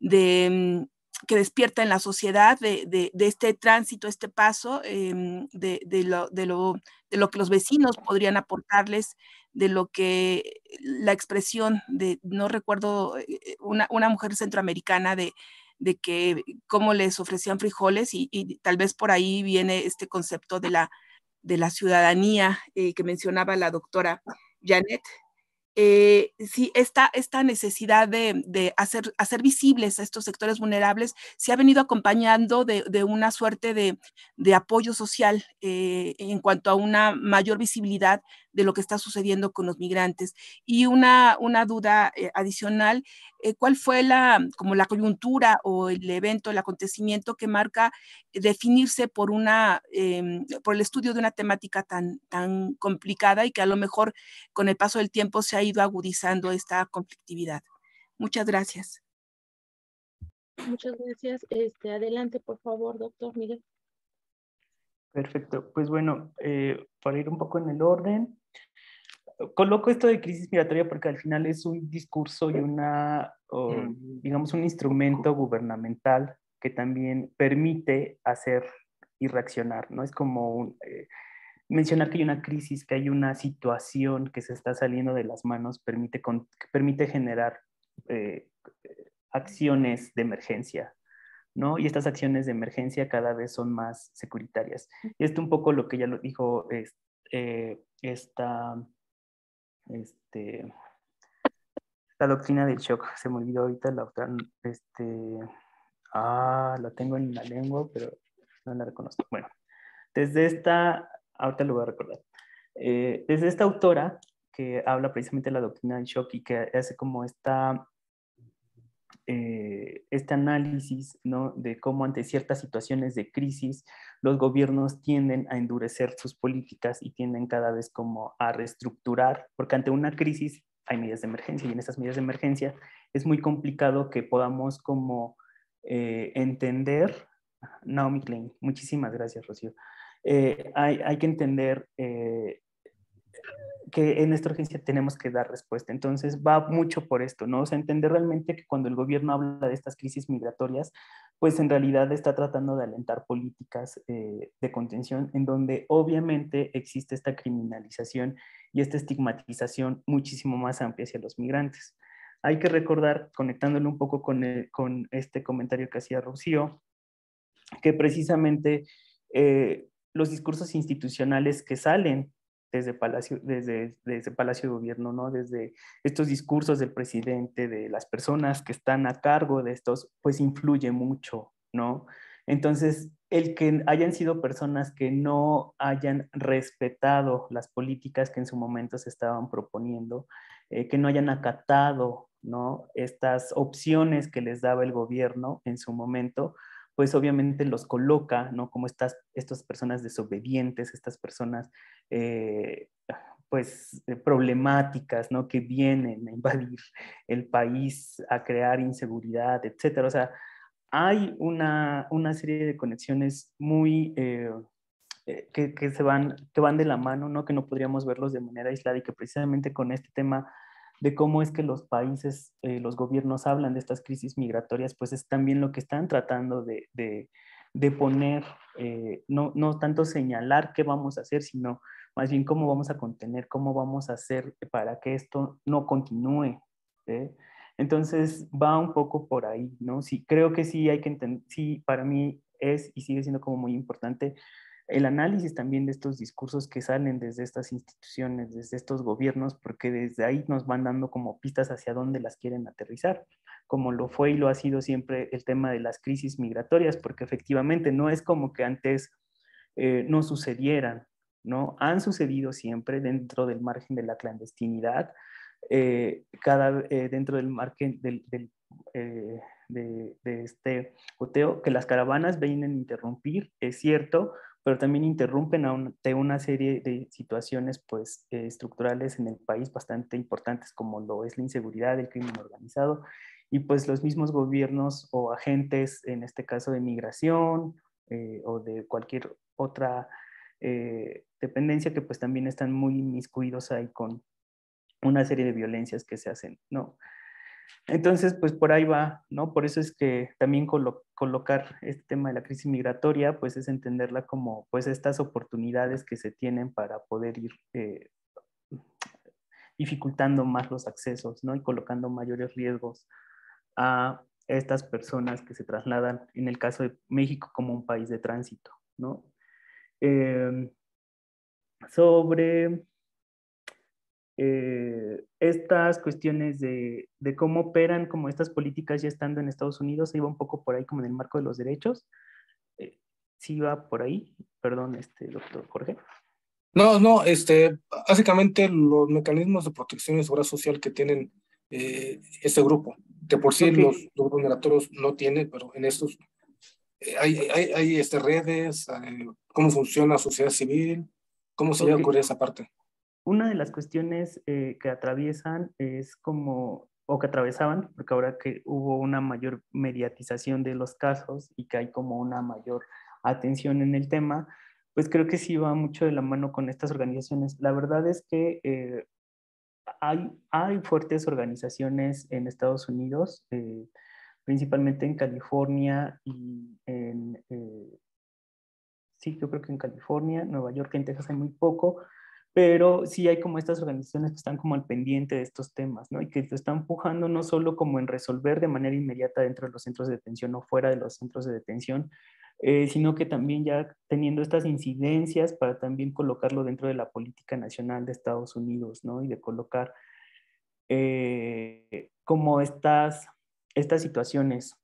S4: mm, que despierta en la sociedad de, este tránsito, este paso, eh, de, lo, que los vecinos podrían aportarles, de lo que la expresión de, no recuerdo, eh, eh, una mujer centroamericana de, de que cómo les ofrecían frijoles y, tal vez por ahí viene este concepto de la, de la ciudadanía que mencionaba la doctora Janet, eh, si esta, esta necesidad de, hacer, hacer, visibles a estos sectores vulnerables se ha venido acompañando de, una suerte de, apoyo social eh, en cuanto a una mayor visibilidad de lo que está sucediendo con los migrantes. Y una, una duda eh, adicional, eh, ¿cuál fue la, como la coyuntura o el evento, el acontecimiento que marca definirse por, una, em, por el estudio de una temática tan, tan complicada y que a lo mejor con el paso del tiempo se ha ido agudizando esta conflictividad? Muchas gracias.
S2: Muchas gracias. Este, adelante, por favor, doctor Miguel.
S3: Perfecto. Pues bueno, eh, para ir un poco en el orden, coloco esto de crisis migratoria porque al final es un discurso y una, mm. digamos, un instrumento gubernamental que también permite hacer y reaccionar, ¿no? Es como eh, mencionar que hay una crisis, que hay una situación que se está saliendo de las manos, permite, permite generar eh, acciones de emergencia, ¿no? Y estas acciones de emergencia cada vez son más securitarias. Y esto un poco lo que ya lo dijo es, eh, esta, este, la doctrina del shock. Se me olvidó ahorita la otra, este, ah, la tengo en la lengua, pero no la reconozco. Bueno, desde esta, ahorita lo voy a recordar. Eh, desde esta autora que habla precisamente de la doctrina del shock y que hace como esta eh, este análisis ¿no? de cómo ante ciertas situaciones de crisis los gobiernos tienden a endurecer sus políticas y tienden cada vez como a reestructurar, porque ante una crisis hay medidas de emergencia y en estas medidas de emergencia es muy complicado que podamos como eh, entender, Naomi Klein, muchísimas gracias Rocío, eh, hay, hay, que entender que en esta urgencia tenemos que dar respuesta. Entonces va mucho por esto, ¿no? O sea, entender realmente que cuando el gobierno habla de estas crisis migratorias, pues en realidad está tratando de alentar políticas eh, de contención en donde obviamente existe esta criminalización y esta estigmatización muchísimo más amplia hacia los migrantes. Hay que recordar, conectándolo un poco con, con este comentario que hacía Rocío, que precisamente eh, los discursos institucionales que salen desde Palacio, desde, desde Palacio de Gobierno, ¿no? Desde estos discursos del presidente, de las personas que están a cargo de estos, pues influye mucho, ¿no? Entonces, el que hayan sido personas que no hayan respetado las políticas que en su momento se estaban proponiendo, eh, que no hayan acatado, ¿no? Estas opciones que les daba el gobierno en su momento, pues obviamente los coloca, ¿no? Como estas, estas personas desobedientes, estas personas, eh, pues, eh, problemáticas, ¿no? Que vienen a invadir el país, a crear inseguridad, etcétera. O sea, hay una, serie de conexiones muy... Eh, que, que, se van, que van de la mano, ¿no? que no podríamos verlos de manera aislada y que precisamente con este tema de cómo es que los países, eh, los gobiernos hablan de estas crisis migratorias, pues es también lo que están tratando de, de, poner, eh, no, no tanto señalar qué vamos a hacer, sino más bien cómo vamos a contener, cómo vamos a hacer para que esto no continúe. Entonces va un poco por ahí, ¿no? Sí, creo que sí hay que entender, sí, para mí es y sigue siendo como muy importante el análisis también de estos discursos que salen desde estas instituciones, desde estos gobiernos, porque desde ahí nos van dando como pistas hacia dónde las quieren aterrizar, como lo fue y lo ha sido siempre el tema de las crisis migratorias, porque efectivamente no es como que antes eh, no sucedieran, ¿no? Han sucedido siempre dentro del margen de la clandestinidad, eh, cada, eh, dentro del margen del, de, de, este goteo, que las caravanas vienen a interrumpir, es cierto, pero también interrumpen a de una serie de situaciones pues, eh, estructurales en el país bastante importantes como lo es la inseguridad, el crimen organizado y pues los mismos gobiernos o agentes, en este caso de migración eh, o de cualquier otra eh, dependencia que pues también están muy inmiscuidos ahí con una serie de violencias que se hacen, ¿no? Entonces, pues por ahí va, ¿no? Por eso es que también colocar este tema de la crisis migratoria, pues es entenderla como, pues estas oportunidades que se tienen para poder ir eh, dificultando más los accesos, ¿no? Y colocando mayores riesgos a estas personas que se trasladan, en el caso de México, como un país de tránsito, ¿no? Em, sobre eh, estas cuestiones de, de, cómo operan como estas políticas ya estando en Estados Unidos, se iba un poco por ahí como en el marco de los derechos. Eh, sí va por ahí, perdón, este doctor Jorge.
S1: No, no, este, básicamente los mecanismos de protección y seguridad social que tienen eh, este grupo, que por sí los, los, vulneratorios no tienen, pero en estos eh, hay, hay, hay este, redes, eh, cómo funciona la sociedad civil, cómo se okay. ocurrir esa parte.
S3: Una de las cuestiones eh, que atraviesan es como, o que atravesaban, porque ahora que hubo una mayor mediatización de los casos y que hay como una mayor atención en el tema, pues creo que sí va mucho de la mano con estas organizaciones. La verdad es que eh, hay, hay fuertes organizaciones en Estados Unidos, eh, principalmente en California y en, sí, yo creo que en California, Nueva York, en Texas hay muy poco, pero sí hay como estas organizaciones que están como al pendiente de estos temas, ¿no? Y que te están empujando no solo como en resolver de manera inmediata dentro de los centros de detención o fuera de los centros de detención, eh, sino que también ya teniendo estas incidencias para también colocarlo dentro de la política nacional de Estados Unidos, ¿no? Y de colocar eh, como estas, estas situaciones,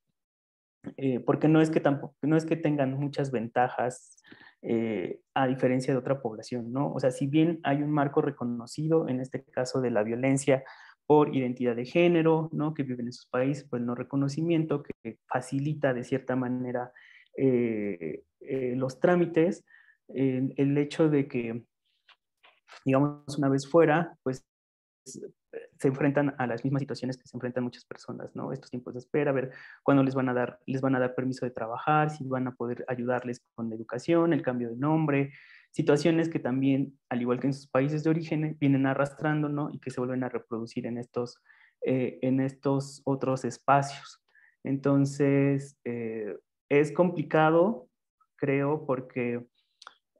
S3: eh, porque no es, que tampoco, no es que tengan muchas ventajas eh, a diferencia de otra población, ¿no? O sea, si bien hay un marco reconocido, en este caso de la violencia por identidad de género, ¿no? Que viven en sus países, pues no reconocimiento, que facilita de cierta manera eh, los trámites, el hecho de que, digamos, una vez fuera, pues se enfrentan a las mismas situaciones que se enfrentan muchas personas, ¿no? Estos tiempos de espera, a ver cuándo les van a dar, les van a dar permiso de trabajar, si van a poder ayudarles con la educación, el cambio de nombre, situaciones que también, al igual que en sus países de origen, vienen arrastrando, ¿no? Y que se vuelven a reproducir en estos, eh, en estos otros espacios. Entonces, eh, es complicado, creo, porque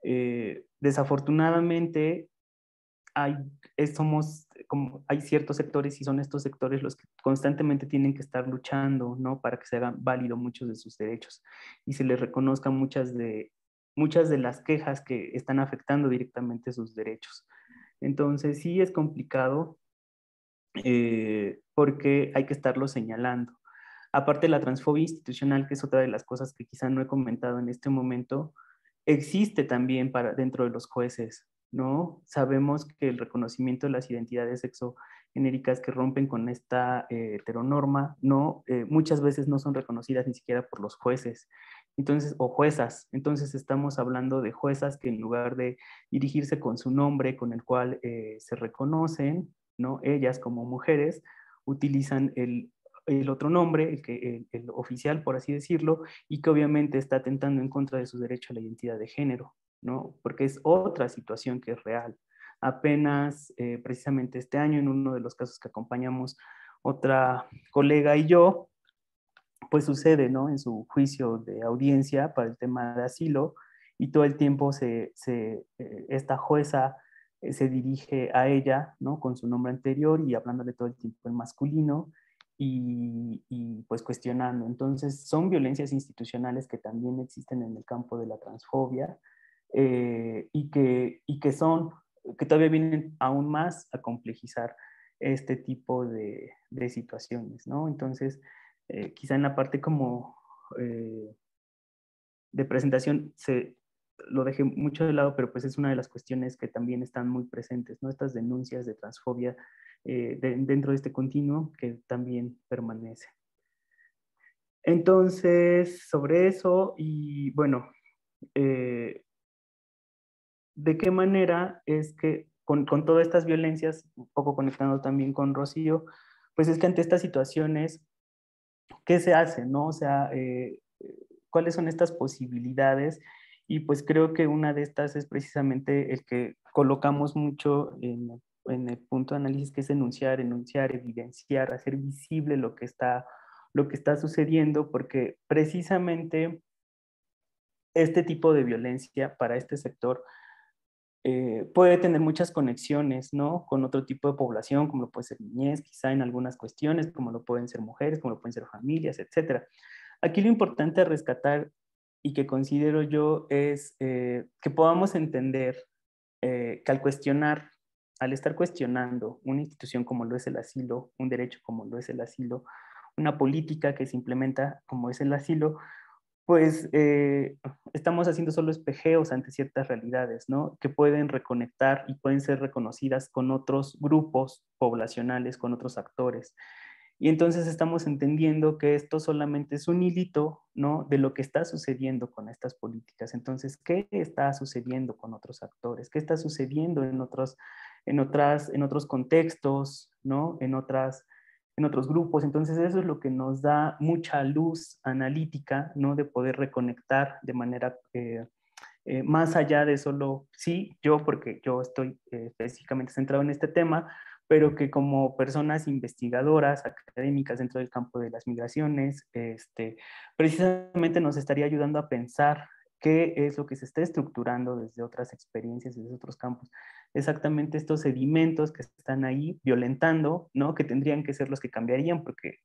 S3: eh, desafortunadamente hay, somos, como, hay ciertos sectores y son estos sectores los que constantemente tienen que estar luchando, ¿no? Para que se hagan válido muchos de sus derechos y se les reconozcan muchas de, muchas de las quejas que están afectando directamente sus derechos. Entonces sí es complicado eh, porque hay que estarlo señalando. Aparte de la transfobia institucional, que es otra de las cosas que quizá no he comentado en este momento, existe también para, dentro de los jueces, ¿no? Sabemos que el reconocimiento de las identidades sexogenéricas que rompen con esta eh, heteronorma, ¿no? Eh, muchas veces no son reconocidas ni siquiera por los jueces. Entonces, o juezas. Entonces estamos hablando de juezas que en lugar de dirigirse con su nombre, con el cual eh, se reconocen, ¿no? Ellas como mujeres utilizan el el otro nombre, el, que, el, oficial, por así decirlo, y que obviamente está atentando en contra de su derecho a la identidad de género, ¿no? Porque es otra situación que es real. Apenas, eh, precisamente este año, en uno de los casos que acompañamos otra colega y yo, pues sucede, ¿no? En su juicio de audiencia para el tema de asilo, y todo el tiempo se, se eh, esta jueza eh, se dirige a ella, ¿no? Con su nombre anterior y hablándole todo el tiempo en masculino, y, pues cuestionando. Entonces, son violencias institucionales que también existen en el campo de la transfobia eh, y, que, y que son, que todavía vienen aún más a complejizar este tipo de, de situaciones, ¿no? Entonces, eh, quizá en la parte como eh, de presentación se lo dejé mucho de lado, pero pues es una de las cuestiones que también están muy presentes, ¿no? Estas denuncias de transfobia dentro de este continuo que también permanece. Entonces, sobre eso y bueno, ¿de qué manera es que con, con, todas estas violencias, un poco conectando también con Rocío, pues es que ante estas situaciones, ¿qué se hace? No? O sea, eh, ¿cuáles son estas posibilidades? Y pues creo que una de estas es precisamente el que colocamos mucho en el punto de análisis que es enunciar, enunciar, evidenciar, hacer visible lo que está, lo que está sucediendo, porque precisamente este tipo de violencia para este sector eh, puede tener muchas conexiones, ¿no? Con otro tipo de población, como lo puede ser niñez, quizá en algunas cuestiones, como lo pueden ser mujeres, como lo pueden ser familias, etc. Aquí lo importante a rescatar y que considero yo es eh, que podamos entender eh, que al cuestionar al estar cuestionando una institución como lo es el asilo, un derecho como lo es el asilo, una política que se implementa como es el asilo, pues eh, estamos haciendo solo espejeos ante ciertas realidades, ¿no? Que pueden reconectar y pueden ser reconocidas con otros grupos poblacionales, con otros actores. Y entonces estamos entendiendo que esto solamente es un hilito, ¿no? De lo que está sucediendo con estas políticas. Entonces, ¿qué está sucediendo con otros actores? ¿Qué está sucediendo en otros, en otras, en otros contextos, ¿no? En otras en otros grupos. Entonces eso es lo que nos da mucha luz analítica, ¿no? De poder reconectar de manera eh, eh, más allá de solo, sí, yo, porque yo estoy eh, específicamente centrado en este tema, pero que como personas investigadoras, académicas dentro del campo de las migraciones, este, precisamente nos estaría ayudando a pensar qué es lo que se está estructurando desde otras experiencias, desde otros campos. Exactamente estos sedimentos que están ahí violentando, ¿no? Que tendrían que ser los que cambiarían, porque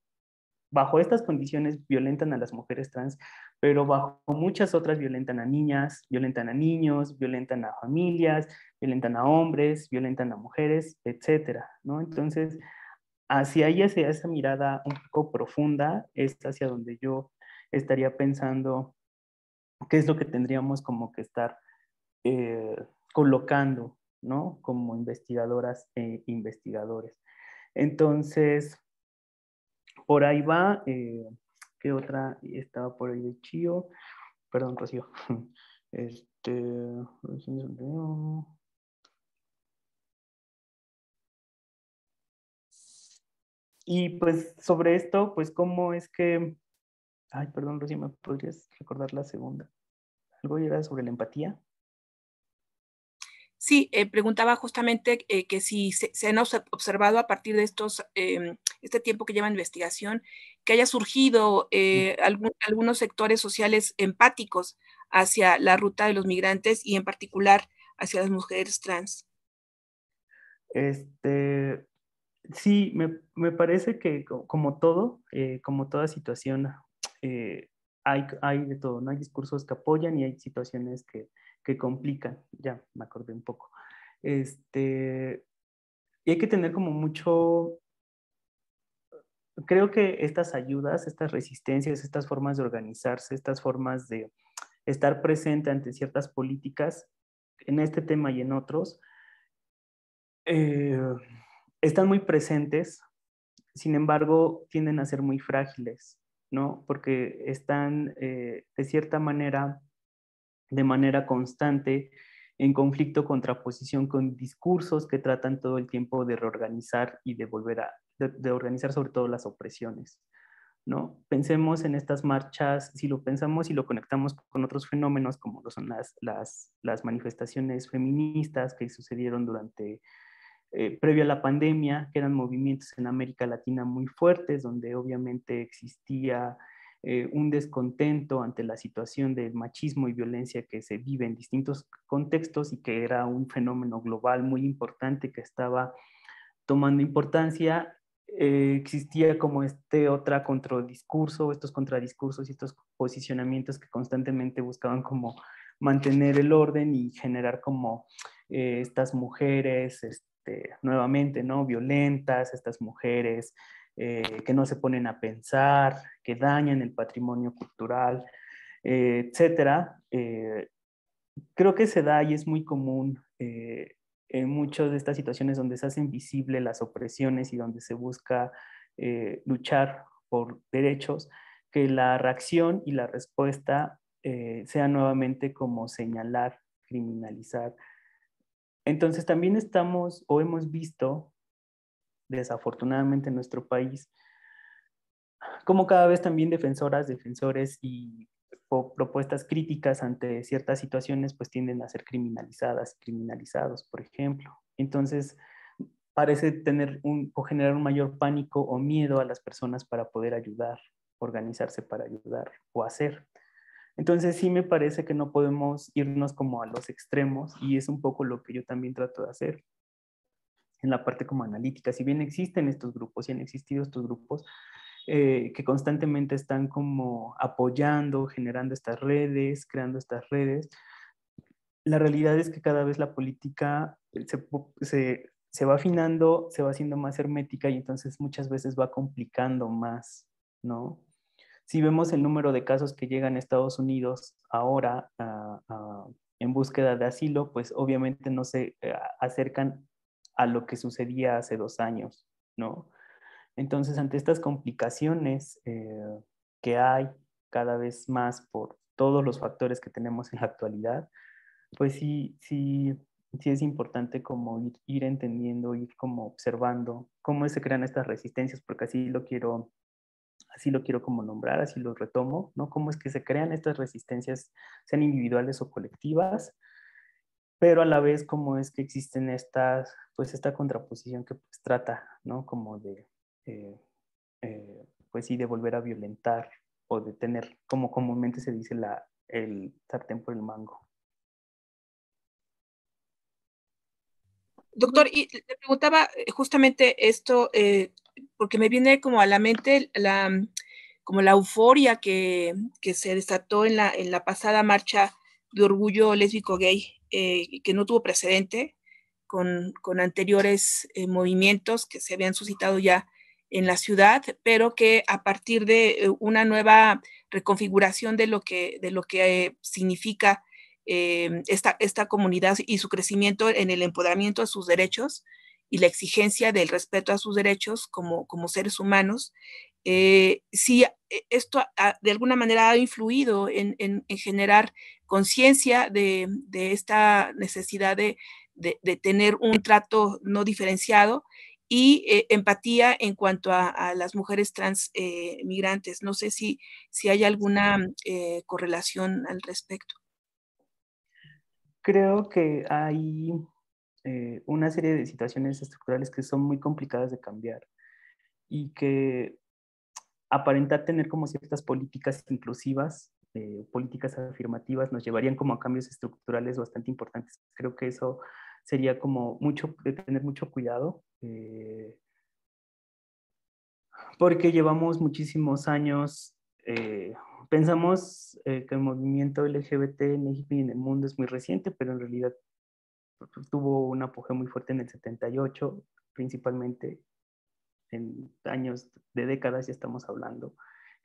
S3: bajo estas condiciones violentan a las mujeres trans, pero bajo muchas otras violentan a niñas, violentan a niños, violentan a familias, violentan a hombres, violentan a mujeres, etcétera, ¿no? Entonces, hacia ahí, hacia esa mirada un poco profunda, es hacia donde yo estaría pensando qué es lo que tendríamos como que estar eh, colocando, ¿no? Como investigadoras e investigadores. Entonces, por ahí va, eh, ¿qué otra? Estaba por ahí de Chío, perdón, Rocío. Este, y pues sobre esto, pues cómo es que Ay, perdón, Rocío, ¿me podrías recordar la segunda? ¿Algo era sobre la empatía?
S4: Sí, eh, preguntaba justamente eh, que si se, han observado a partir de estos, em, este tiempo que lleva investigación, que haya surgido eh, algunos sectores sociales empáticos hacia la ruta de los migrantes y en particular hacia las mujeres trans.
S3: Este, sí, me, me parece que como todo, como toda situación hay, hay de todo, ¿no? Hay discursos que apoyan y hay situaciones que, que complican, ya me acordé un poco. Este, y hay que tener como mucho, creo que estas ayudas, estas resistencias, estas formas de organizarse, estas formas de estar presente ante ciertas políticas, en este tema y en otros, eh, están muy presentes, sin embargo, tienden a ser muy frágiles. ¿no? Porque están, eh, de cierta manera, de manera constante, en conflicto, contraposición con discursos que tratan todo el tiempo de reorganizar y de volver a, de, organizar sobre todo las opresiones. ¿no? Pensemos en estas marchas, si lo pensamos y lo conectamos con otros fenómenos como lo son las, las, las manifestaciones feministas que sucedieron durante eh, previo a la pandemia, que eran movimientos en América Latina muy fuertes, donde obviamente existía eh, un descontento ante la situación del machismo y violencia que se vive en distintos contextos y que era un fenómeno global muy importante que estaba tomando importancia. Eh, existía como este otro contradiscurso, estos contradiscursos y estos posicionamientos que constantemente buscaban como mantener el orden y generar como estas mujeres, este, nuevamente, ¿no? Violentas, estas mujeres eh, que no se ponen a pensar, que dañan el patrimonio cultural, eh, etcétera. Eh, creo que se da y es muy común en muchas de estas situaciones donde se hacen visibles las opresiones y donde se busca luchar por derechos, que la reacción y la respuesta sea nuevamente como señalar, criminalizar, entonces también estamos o hemos visto, desafortunadamente en nuestro país, como cada vez también defensoras, defensores y propuestas críticas ante ciertas situaciones pues tienden a ser criminalizadas, criminalizados, por ejemplo. Entonces parece tener un, o generar un mayor pánico o miedo a las personas para poder ayudar, organizarse para ayudar o hacer. Entonces sí me parece que no podemos irnos como a los extremos y es un poco lo que yo también trato de hacer en la parte como analítica. Si bien existen estos grupos y han existido estos grupos eh, que constantemente están como apoyando, generando estas redes, creando estas redes, la realidad es que cada vez la política se, se, va afinando, se va haciendo más hermética y entonces muchas veces va complicando más, ¿no? Si vemos el número de casos que llegan a Estados Unidos ahora en búsqueda de asilo, pues obviamente no se eh, acercan a lo que sucedía hace dos años, ¿no? Entonces, ante estas complicaciones eh, que hay cada vez más por todos los factores que tenemos en la actualidad, pues sí, sí, sí es importante como ir, ir entendiendo, ir como observando cómo se crean estas resistencias, porque así lo quiero, así lo quiero como nombrar, así lo retomo, ¿no? Cómo es que se crean estas resistencias, sean individuales o colectivas, pero a la vez cómo es que existen estas, pues esta contraposición que pues trata, ¿no? Como de, eh, eh, pues sí, de volver a violentar o de tener, como comúnmente se dice, la, el sartén por el mango.
S4: Doctor, y le preguntaba eh, justamente esto, porque me viene como a la mente la, como la euforia que, que se desató en la, en la pasada marcha de orgullo lésbico gay, que no tuvo precedente con, con anteriores movimientos que se habían suscitado ya en la ciudad, pero que a partir de eh, una nueva reconfiguración de lo que, de lo que significa eh, esta, esta comunidad y su crecimiento en el empoderamiento de sus derechos y la exigencia del respeto a sus derechos como, como seres humanos, eh, si esto de alguna manera ha influido en, en, generar conciencia de, de, esta necesidad de, de, tener un trato no diferenciado y eh, empatía en cuanto a, las mujeres trans eh, migrantes. No sé si, si hay alguna eh, correlación al respecto.
S3: Creo que hay una serie de situaciones estructurales que son muy complicadas de cambiar y que aparentar tener como ciertas políticas inclusivas, políticas afirmativas, nos llevarían como a cambios estructurales bastante importantes. Creo que eso sería como mucho, de tener mucho cuidado eh, porque llevamos muchísimos años, eh, pensamos eh, que el movimiento LGBT en México y en el mundo es muy reciente, pero en realidad tuvo un apogeo muy fuerte en el 78, principalmente en años de décadas ya estamos hablando.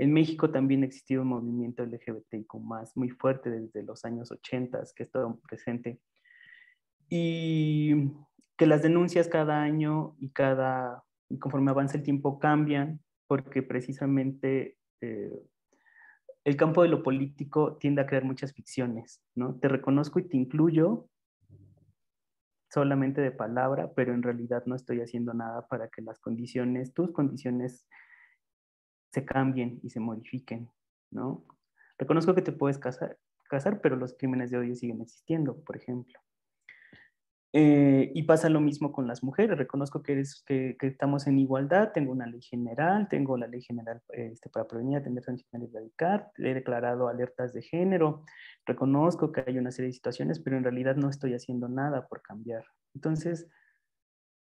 S3: En México también ha existido un movimiento LGBTIQ más muy fuerte desde los años 80 que estado presente. Y que las denuncias cada año y cada, conforme avanza el tiempo cambian, porque precisamente eh, el campo de lo político tiende a crear muchas ficciones, ¿no? Te reconozco y te incluyo solamente de palabra, pero en realidad no estoy haciendo nada para que las condiciones, tus condiciones se cambien y se modifiquen, ¿no? Reconozco que te puedes casar, casar pero los crímenes de odio siguen existiendo, por ejemplo. Eh, y pasa lo mismo con las mujeres. Reconozco que, estamos en igualdad, tengo una ley general, tengo la ley general este, para prevenir, atender, sancionar y erradicar, he declarado alertas de género, reconozco que hay una serie de situaciones, pero en realidad no estoy haciendo nada por cambiar. Entonces,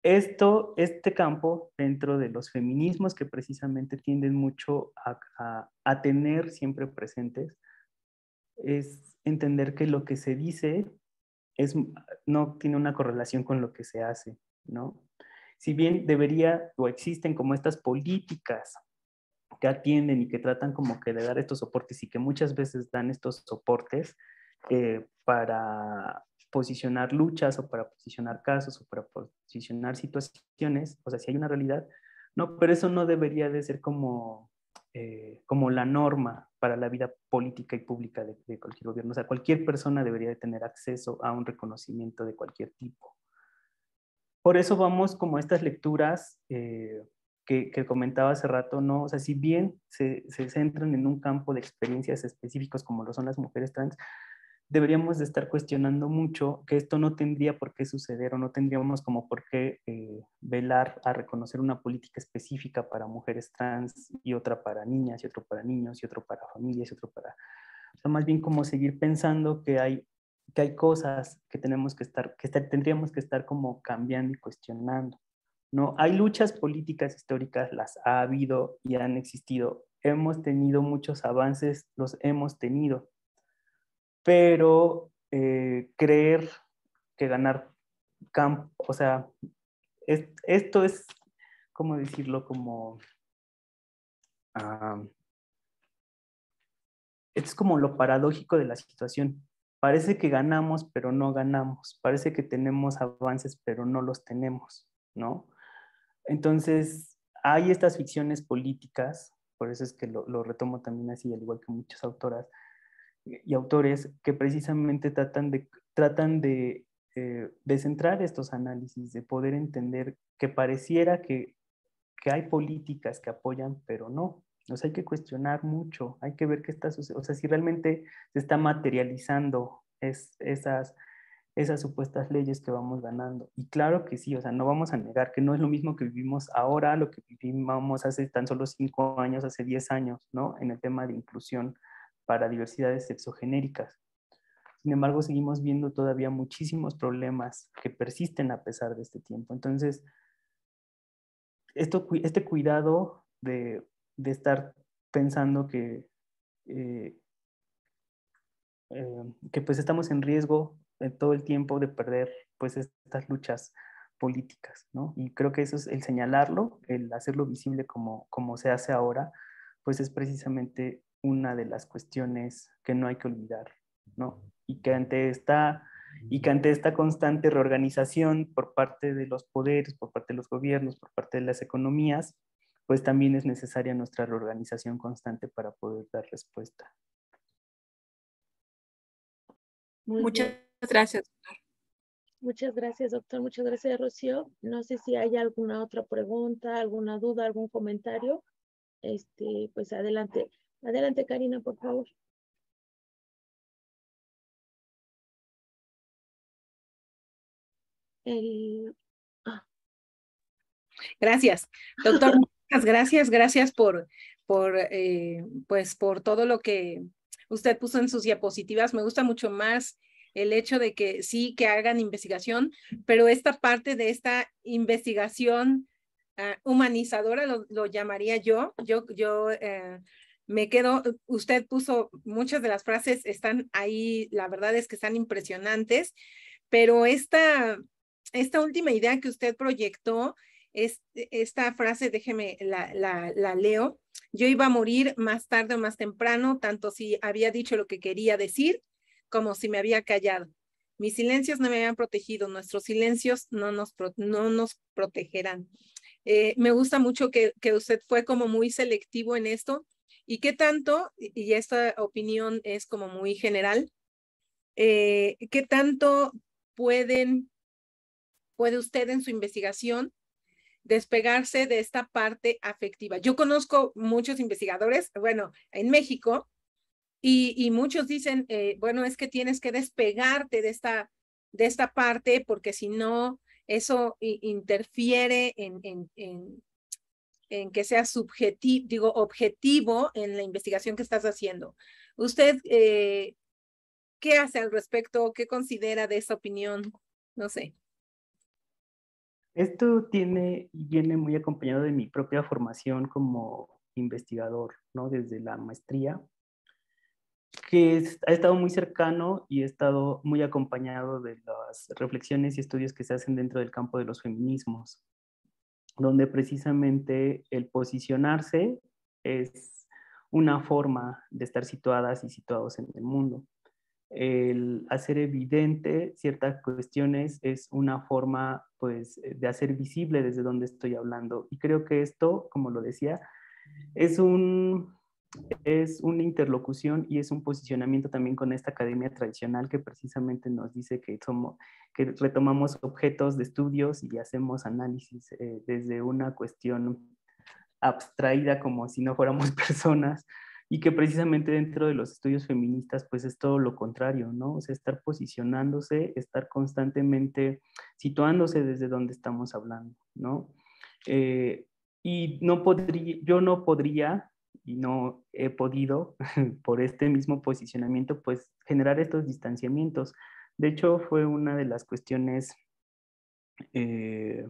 S3: esto, este campo dentro de los feminismos que precisamente tienden mucho a, tener siempre presentes, es entender que lo que se dice es, no tiene una correlación con lo que se hace, ¿no? Si bien debería o existen como estas políticas que atienden y que tratan como que de dar estos soportes y que muchas veces dan estos soportes eh, para posicionar luchas o para posicionar casos o para posicionar situaciones, o sea, si hay una realidad, no, pero eso no debería de ser como eh, como la norma para la vida política y pública de, cualquier gobierno. O sea, cualquier persona debería de tener acceso a un reconocimiento de cualquier tipo. Por eso vamos como a estas lecturas eh, que, comentaba hace rato, ¿no? O sea, si bien se, se centran en un campo de experiencias específicos como lo son las mujeres trans, deberíamos de estar cuestionando mucho que esto no tendría por qué suceder o no tendríamos como por qué eh, velar a reconocer una política específica para mujeres trans y otra para niñas y otro para niños y otro para familias y otro para... O sea, más bien como seguir pensando que hay, que hay cosas que tenemos que estar, que tendríamos que estar como cambiando y cuestionando. ¿no? Hay luchas políticas históricas, las ha habido y han existido. Hemos tenido muchos avances, los hemos tenido pero eh, creer que ganar campo, o sea, esto es, ¿cómo decirlo? Como, esto es como lo paradójico de la situación. Parece que ganamos, pero no ganamos. Parece que tenemos avances, pero no los tenemos, ¿no? Entonces, hay estas ficciones políticas, por eso es que lo retomo también así, al igual que muchas autoras y autores, que precisamente tratan de, tratan de, eh, centrar estos análisis, de poder entender que pareciera que, que hay políticas que apoyan, pero no, o sea, hay que cuestionar mucho, hay que ver qué está sucediendo, o sea, si realmente se está materializando es, esas, esas supuestas leyes que vamos ganando. Y claro que sí, o sea, no vamos a negar que no es lo mismo que vivimos ahora, lo que vivimos hace tan solo cinco años, hace diez años, ¿no? En el tema de inclusión para diversidades sexogenéricas. Sin embargo, seguimos viendo todavía muchísimos problemas que persisten a pesar de este tiempo. Entonces, este cuidado de estar pensando que, eh, eh, que pues estamos en riesgo todo el tiempo de perder pues estas luchas políticas, ¿no? Y creo que eso es el señalarlo, el hacerlo visible como, como se hace ahora, pues es precisamente una de las cuestiones que no hay que olvidar, ¿no? Y que ante esta, y que ante esta constante reorganización por parte de los poderes, por parte de los gobiernos, por parte de las economías, pues también es necesaria nuestra reorganización constante para poder dar respuesta.
S5: Muchas gracias, doctor.
S2: Muchas gracias, doctor. Muchas gracias, Rocío. No sé si hay alguna otra pregunta, alguna duda, algún comentario. Este, pues adelante. Adelante, Karina, por favor.
S5: Ah. Gracias, doctor. gracias, gracias por, por, eh, pues, por todo lo que usted puso en sus diapositivas. Me gusta mucho más el hecho de que sí, que hagan investigación, pero esta parte de esta investigación ah, humanizadora, lo, llamaría yo, yo, yo eh, me quedo, usted puso muchas de las frases, están ahí, la verdad es que están impresionantes, pero esta, esta última idea que usted proyectó, esta frase, déjeme, la, la, leo. Yo iba a morir más tarde o más temprano, tanto si había dicho lo que quería decir como si me había callado. Mis silencios no me habían protegido, nuestros silencios no nos, no nos protegerán. Eh, me gusta mucho que, que, usted fue como muy selectivo en esto y qué tanto, y esta opinión es como muy general, eh, qué tanto pueden, puede usted en su investigación despegarse de esta parte afectiva. Yo conozco muchos investigadores, bueno, en México, y, muchos dicen, eh, bueno, es que tienes que despegarte de esta, de esta parte porque si no, eso interfiere en, que sea subjetivo, digo, objetivo en la investigación que estás haciendo. ¿Usted eh, qué hace al respecto? ¿Qué considera de esa opinión? No sé.
S3: Esto tiene viene muy acompañado de mi propia formación como investigador, ¿no? Desde la maestría, que ha estado muy cercano y he estado muy acompañado de las reflexiones y estudios que se hacen dentro del campo de los feminismos, donde precisamente el posicionarse es una forma de estar situadas y situados en el mundo. El hacer evidente ciertas cuestiones es una forma pues de hacer visible desde donde estoy hablando. Y creo que esto como lo decía es un es una interlocución y es un posicionamiento también con esta academia tradicional que precisamente nos dice que somos que retomamos objetos de estudios y hacemos análisis eh, desde una cuestión abstraída como si no fuéramos personas y que precisamente dentro de los estudios feministas pues es todo lo contrario, ¿no? O estar posicionándose, estar constantemente situándose desde donde estamos hablando, ¿no? Eh, y no podría, yo no podría y no he podido por este mismo posicionamiento pues generar estos distanciamientos. De hecho, fue una de las cuestiones eh,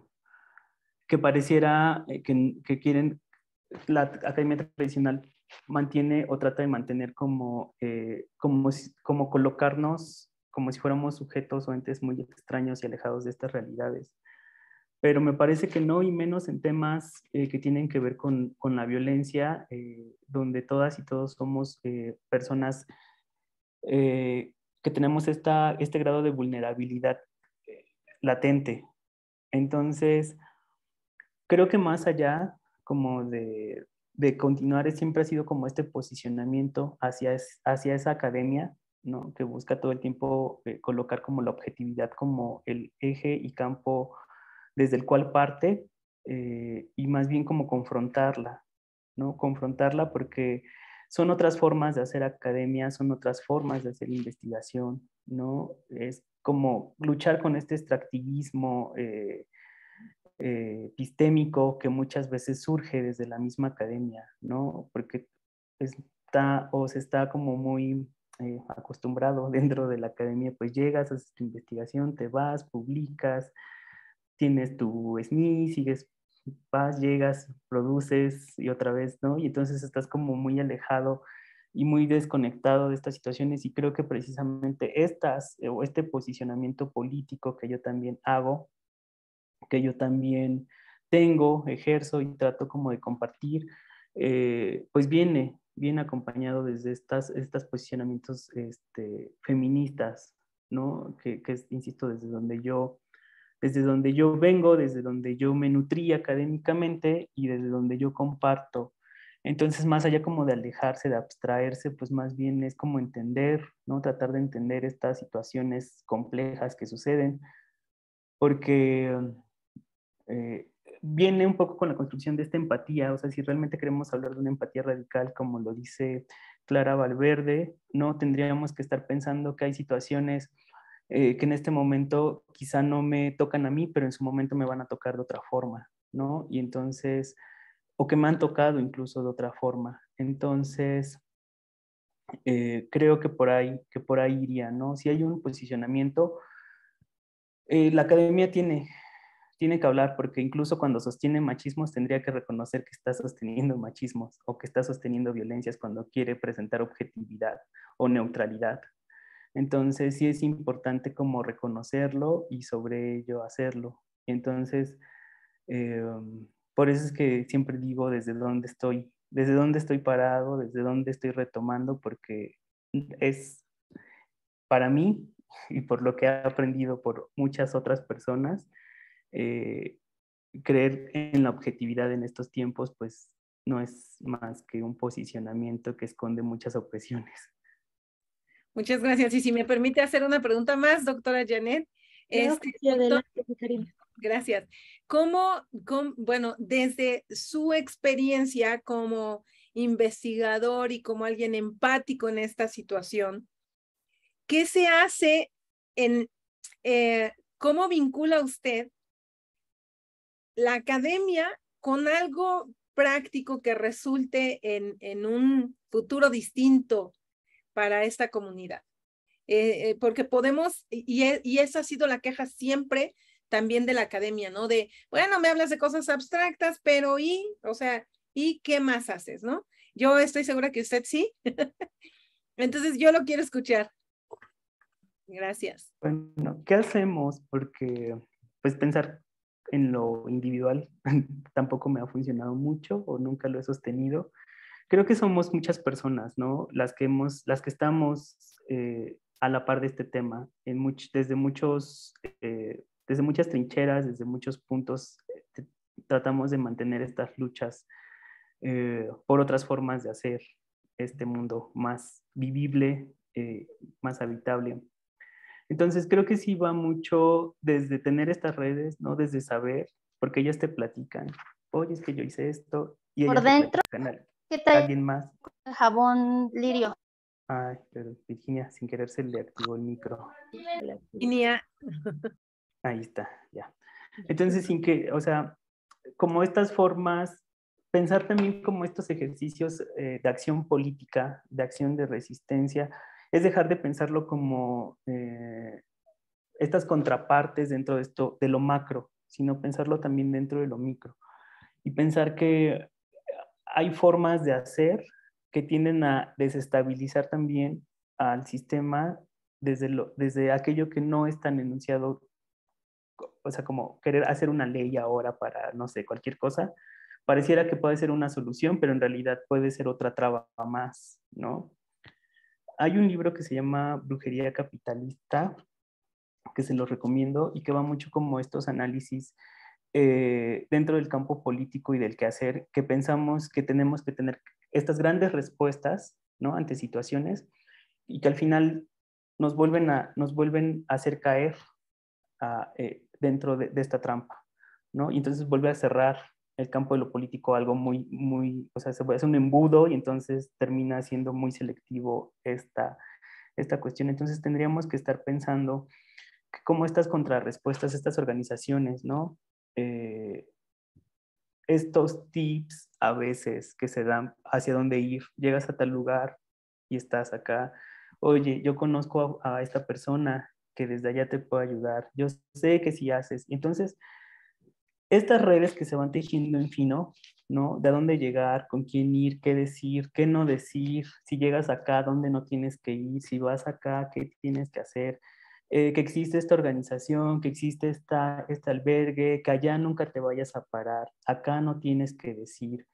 S3: que pareciera eh, que, que quieren la academia tradicional mantiene o trata de mantener como, eh, como, como colocarnos como si fuéramos sujetos o entes muy extraños y alejados de estas realidades. Pero me parece que no, y menos en temas eh, que tienen que ver con, con la violencia, eh, donde todas y todos somos eh, personas que tenemos esta, este grado de vulnerabilidad latente. Entonces, creo que más allá como de, de continuar, siempre ha sido como este posicionamiento hacia, hacia esa academia, ¿no? que busca todo el tiempo colocar como la objetividad como el eje y campo desde el cual parte eh, y más bien como confrontarla, ¿no? Confrontarla porque son otras formas de hacer academia, son otras formas de hacer investigación, ¿no? Es como luchar con este extractivismo eh, eh, epistémico que muchas veces surge desde la misma academia, ¿no? Porque está o se está como muy acostumbrado dentro de la academia, pues llegas, haces tu investigación, te vas, publicas, tienes tu SNI, sigues, vas, llegas, produces y otra vez, ¿no? Y entonces estás como muy alejado y muy desconectado de estas situaciones y creo que precisamente estas o este posicionamiento político que yo también hago, que yo también tengo, ejerzo y trato como de compartir, eh, pues viene, viene acompañado desde estas, estos posicionamientos este, feministas, ¿no? Que, que, insisto, desde donde yo desde donde yo vengo, desde donde yo me nutrí académicamente y desde donde yo comparto. Entonces, más allá como de alejarse, de abstraerse, pues más bien es como entender, ¿no? Tratar de entender estas situaciones complejas que suceden, porque eh, viene un poco con la construcción de esta empatía, o sea, si realmente queremos hablar de una empatía radical, como lo dice Clara Valverde, no tendríamos que estar pensando que hay situaciones eh, que en este momento quizá no me tocan a mí, pero en su momento me van a tocar de otra forma, ¿no? Y entonces, o que me han tocado incluso de otra forma. Entonces, eh, creo que por ahí, que por ahí iría, ¿no? Si hay un posicionamiento, eh, la academia tiene, tiene que hablar, porque incluso cuando sostiene machismos tendría que reconocer que está sosteniendo machismos o que está sosteniendo violencias cuando quiere presentar objetividad o neutralidad. Entonces sí es importante como reconocerlo y sobre ello hacerlo. Entonces, eh, por eso es que siempre digo desde dónde estoy, desde dónde estoy parado, desde dónde estoy retomando, porque es para mí y por lo que he aprendido por muchas otras personas, eh, creer en la objetividad en estos tiempos, pues no es más que un posicionamiento que esconde muchas opresiones.
S5: Muchas gracias. Y si me permite hacer una pregunta más, doctora Janet. Este, gracias. ¿Cómo, bueno, desde su experiencia como investigador y como alguien empático en esta situación, ¿qué se hace en, eh, cómo vincula usted la academia con algo práctico que resulte en, en un futuro distinto para esta comunidad. Eh, eh, porque podemos, y, e, y, esa ha sido la queja siempre también de la academia, ¿no? De, bueno, me hablas de cosas abstractas, pero ¿y? O sea, ¿y qué más haces, no? Yo estoy segura que usted sí. Entonces, yo lo quiero escuchar. Gracias.
S3: Bueno, ¿qué hacemos? Porque, pues, pensar en lo individual tampoco me ha funcionado mucho o nunca lo he sostenido creo que somos muchas personas, ¿no? Las que, hemos, las que estamos eh, a la par de este tema, en desde, muchos, eh, desde muchas trincheras, desde muchos puntos, eh, tratamos de mantener estas luchas por otras formas de hacer este mundo más vivible, más habitable. Entonces creo que sí va mucho desde tener estas redes, ¿no? Desde saber, porque ellas te platican, oye, es que yo hice esto.
S6: Y por dentro,
S3: ¿Qué tal? ¿Alguien más?
S6: El jabón lirio.
S3: Ay, pero Virginia, sin querer se le activó el micro.
S5: Virginia.
S3: Ahí está, ya. Entonces, sin que, o sea, como estas formas, pensar también como estos ejercicios eh, de acción política, de acción de resistencia, es dejar de pensarlo como eh, estas contrapartes dentro de esto, de lo macro, sino pensarlo también dentro de lo micro. Y pensar que hay formas de hacer que tienden a desestabilizar también al sistema desde, lo, desde aquello que no es tan enunciado o sea, como querer hacer una ley ahora para, no sé, cualquier cosa, pareciera que puede ser una solución, pero en realidad puede ser otra traba más, ¿no? Hay un libro que se llama Brujería Capitalista, que se lo recomiendo y que va mucho como estos análisis eh, dentro del campo político y del quehacer, que pensamos que tenemos que tener estas grandes respuestas, ¿no? Ante situaciones y que al final nos vuelven a, nos vuelven a hacer caer eh, dentro de, de, esta trampa, ¿no? Y entonces vuelve a cerrar el campo de lo político algo muy, muy, o sea, se hace un embudo y entonces termina siendo muy selectivo esta, esta cuestión. Entonces tendríamos que estar pensando cómo estas contrarrespuestas, estas organizaciones, ¿no? Eh, estos tips a veces que se dan hacia dónde ir, llegas a tal lugar y estás acá, oye, yo conozco a, esta persona que desde allá te puede ayudar, yo sé que si haces, entonces estas redes que se van tejiendo en fino, ¿no? De dónde llegar, con quién ir, qué decir, qué no decir, si llegas acá, dónde no tienes que ir, si vas acá, qué tienes que hacer, eh, que existe esta organización, que existe esta, este albergue, que allá nunca te vayas a parar, acá no tienes que decir.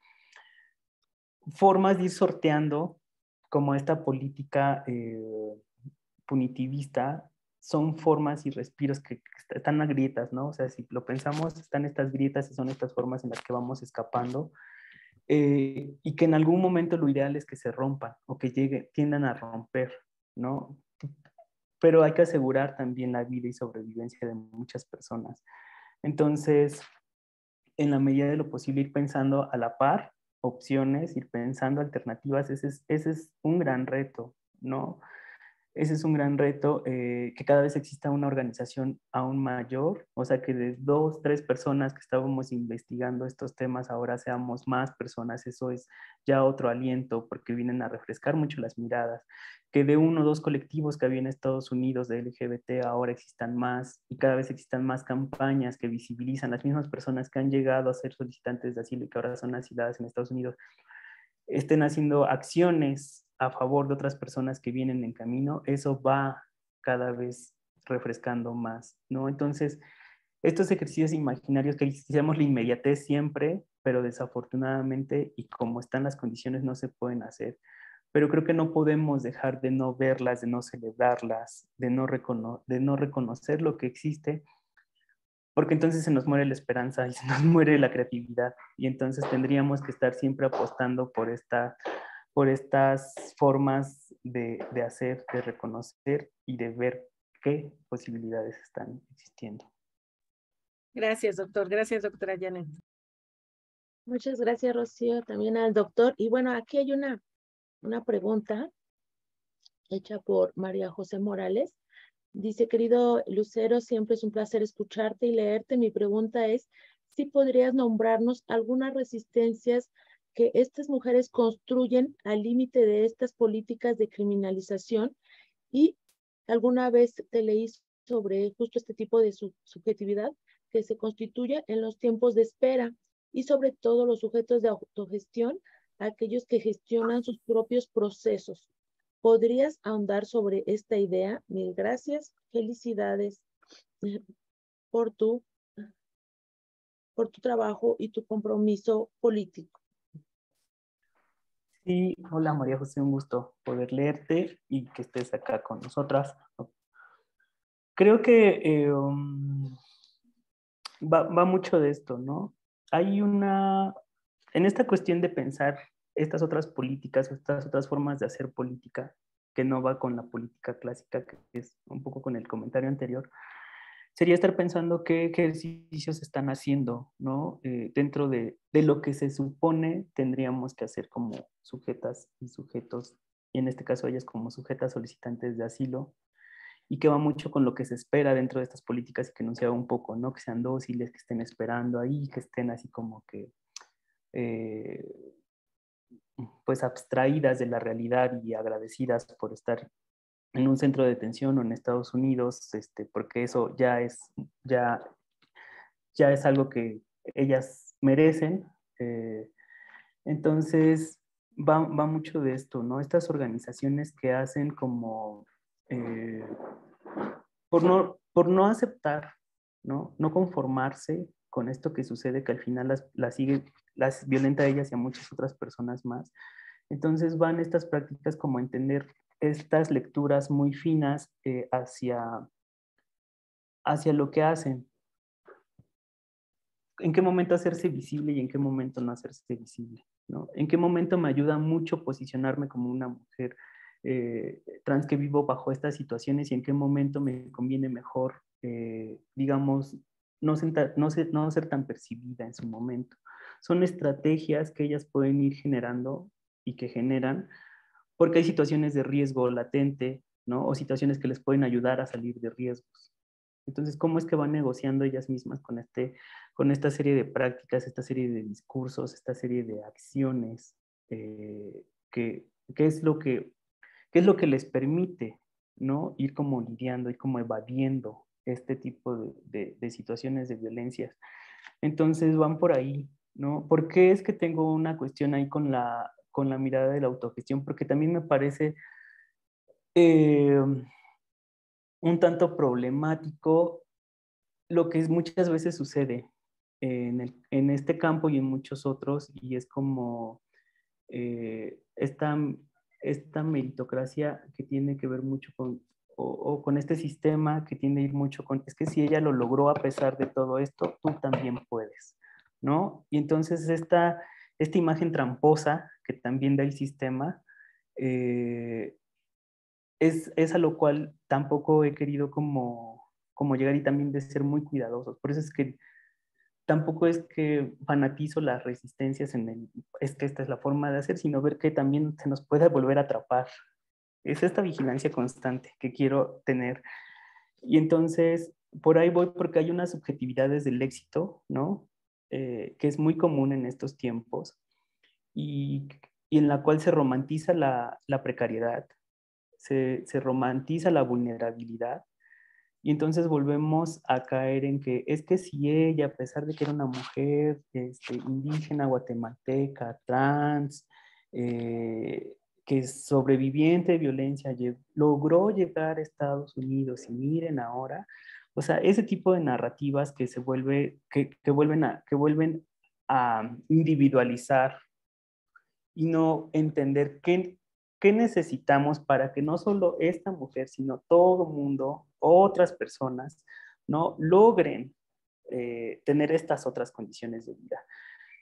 S3: Formas de ir sorteando como esta política eh, punitivista son formas y respiros que están a grietas, ¿no? O sea, si lo pensamos, están estas grietas y son estas formas en las que vamos escapando eh, y que en algún momento lo ideal es que se rompan o que llegue, tiendan a romper, ¿no? Pero hay que asegurar también la vida y sobrevivencia de muchas personas. Entonces, en la medida de lo posible, ir pensando a la par opciones, ir pensando alternativas, ese es, ese es un gran reto, ¿no? Ese es un gran reto, eh, que cada vez exista una organización aún mayor, o sea, que de dos, tres personas que estábamos investigando estos temas, ahora seamos más personas, eso es ya otro aliento, porque vienen a refrescar mucho las miradas, que de uno o dos colectivos que había en Estados Unidos de LGBT ahora existan más y cada vez existan más campañas que visibilizan las mismas personas que han llegado a ser solicitantes de asilo y que ahora son asiladas en Estados Unidos, estén haciendo acciones a favor de otras personas que vienen en camino, eso va cada vez refrescando más, ¿no? Entonces, estos ejercicios imaginarios que quisiéramos la inmediatez siempre, pero desafortunadamente y como están las condiciones no se pueden hacer. Pero creo que no podemos dejar de no verlas, de no celebrarlas, de no, de no reconocer lo que existe, porque entonces se nos muere la esperanza y se nos muere la creatividad. Y entonces tendríamos que estar siempre apostando por esta por estas formas de, de, hacer, de reconocer y de ver qué posibilidades están existiendo.
S5: Gracias, doctor. Gracias, doctora Janet.
S2: Muchas gracias, Rocío, también al doctor. Y bueno, aquí hay una, una pregunta hecha por María José Morales. Dice, querido Lucero, siempre es un placer escucharte y leerte. Mi pregunta es si podrías nombrarnos algunas resistencias que estas mujeres construyen al límite de estas políticas de criminalización y alguna vez te leí sobre justo este tipo de subjetividad que se constituye en los tiempos de espera y sobre todo los sujetos de autogestión, aquellos que gestionan sus propios procesos. ¿Podrías ahondar sobre esta idea? Mil gracias. Felicidades por tu, por tu trabajo y tu compromiso político.
S3: Sí, hola María José, un gusto poder leerte y que estés acá con nosotras. Creo que eh, um, va, va, mucho de esto, ¿no? Hay una, en esta cuestión de pensar estas otras políticas, estas otras formas de hacer política, que no va con la política clásica, que es un poco con el comentario anterior, sería estar pensando qué ejercicios están haciendo, ¿no? Eh, dentro de, de, lo que se supone tendríamos que hacer como sujetas y sujetos, y en este caso ellas como sujetas solicitantes de asilo, y que va mucho con lo que se espera dentro de estas políticas y que enunciaba un poco, ¿no? Que sean dóciles, que estén esperando ahí, que estén así como que, eh, pues abstraídas de la realidad y agradecidas por estar en un centro de detención o en Estados Unidos, este, porque eso ya es, ya, ya es algo que ellas merecen. Eh, entonces, va, va, mucho de esto, ¿no? Estas organizaciones que hacen como, eh, por, no, por no aceptar ¿no? No conformarse con esto que sucede, que al final las, las sigue, las violenta a ellas y a muchas otras personas más. Entonces van estas prácticas como entender estas lecturas muy finas eh, hacia, hacia lo que hacen. En qué momento hacerse visible y en qué momento no hacerse visible. ¿no? En qué momento me ayuda mucho posicionarme como una mujer eh, trans que vivo bajo estas situaciones y en qué momento me conviene mejor, eh, digamos, no, no, no ser tan percibida en su momento. Son estrategias que ellas pueden ir generando y que generan porque hay situaciones de riesgo latente, ¿no? O situaciones que les pueden ayudar a salir de riesgos. Entonces, ¿cómo es que van negociando ellas mismas con, este, con esta serie de prácticas, esta serie de discursos, esta serie de acciones? Eh, que, es lo que, qué es lo que les permite ¿no? ir como lidiando, ir como evadiendo este tipo de, de, situaciones de violencias. Entonces van por ahí, ¿no? ¿Por qué es que tengo una cuestión ahí con la, con la mirada de la autogestión? Porque también me parece eh, un tanto problemático lo que muchas veces sucede en, este campo y en muchos otros, y es como eh, esta, esta meritocracia que tiene que ver mucho con o, con este sistema que tiene que ir mucho con, es que si ella lo logró a pesar de todo esto, tú también puedes, ¿no? Y entonces esta, esta imagen tramposa también da el sistema, eh, es, es, a lo cual tampoco he querido como, como llegar y también de ser muy cuidadosos. Por eso es que tampoco es que fanatizo las resistencias en el, es que esta es la forma de hacer, sino ver que también se nos puede volver a atrapar es esta vigilancia constante que quiero tener. Y entonces, por ahí voy porque hay unas subjetividades del éxito, ¿no? Eh, que es muy común en estos tiempos y, en la cual se romantiza la, precariedad, se, romantiza la vulnerabilidad. Y entonces volvemos a caer en que es que si ella, a pesar de que era una mujer este, indígena, guatemalteca, trans, eh, que sobreviviente de violencia logró llegar a Estados Unidos y miren ahora, o sea, ese tipo de narrativas que se vuelve, que, que vuelven, a, que vuelven a individualizar y no entender qué, qué necesitamos para que no solo esta mujer, sino todo mundo, otras personas, ¿no? logren eh, tener estas otras condiciones de vida.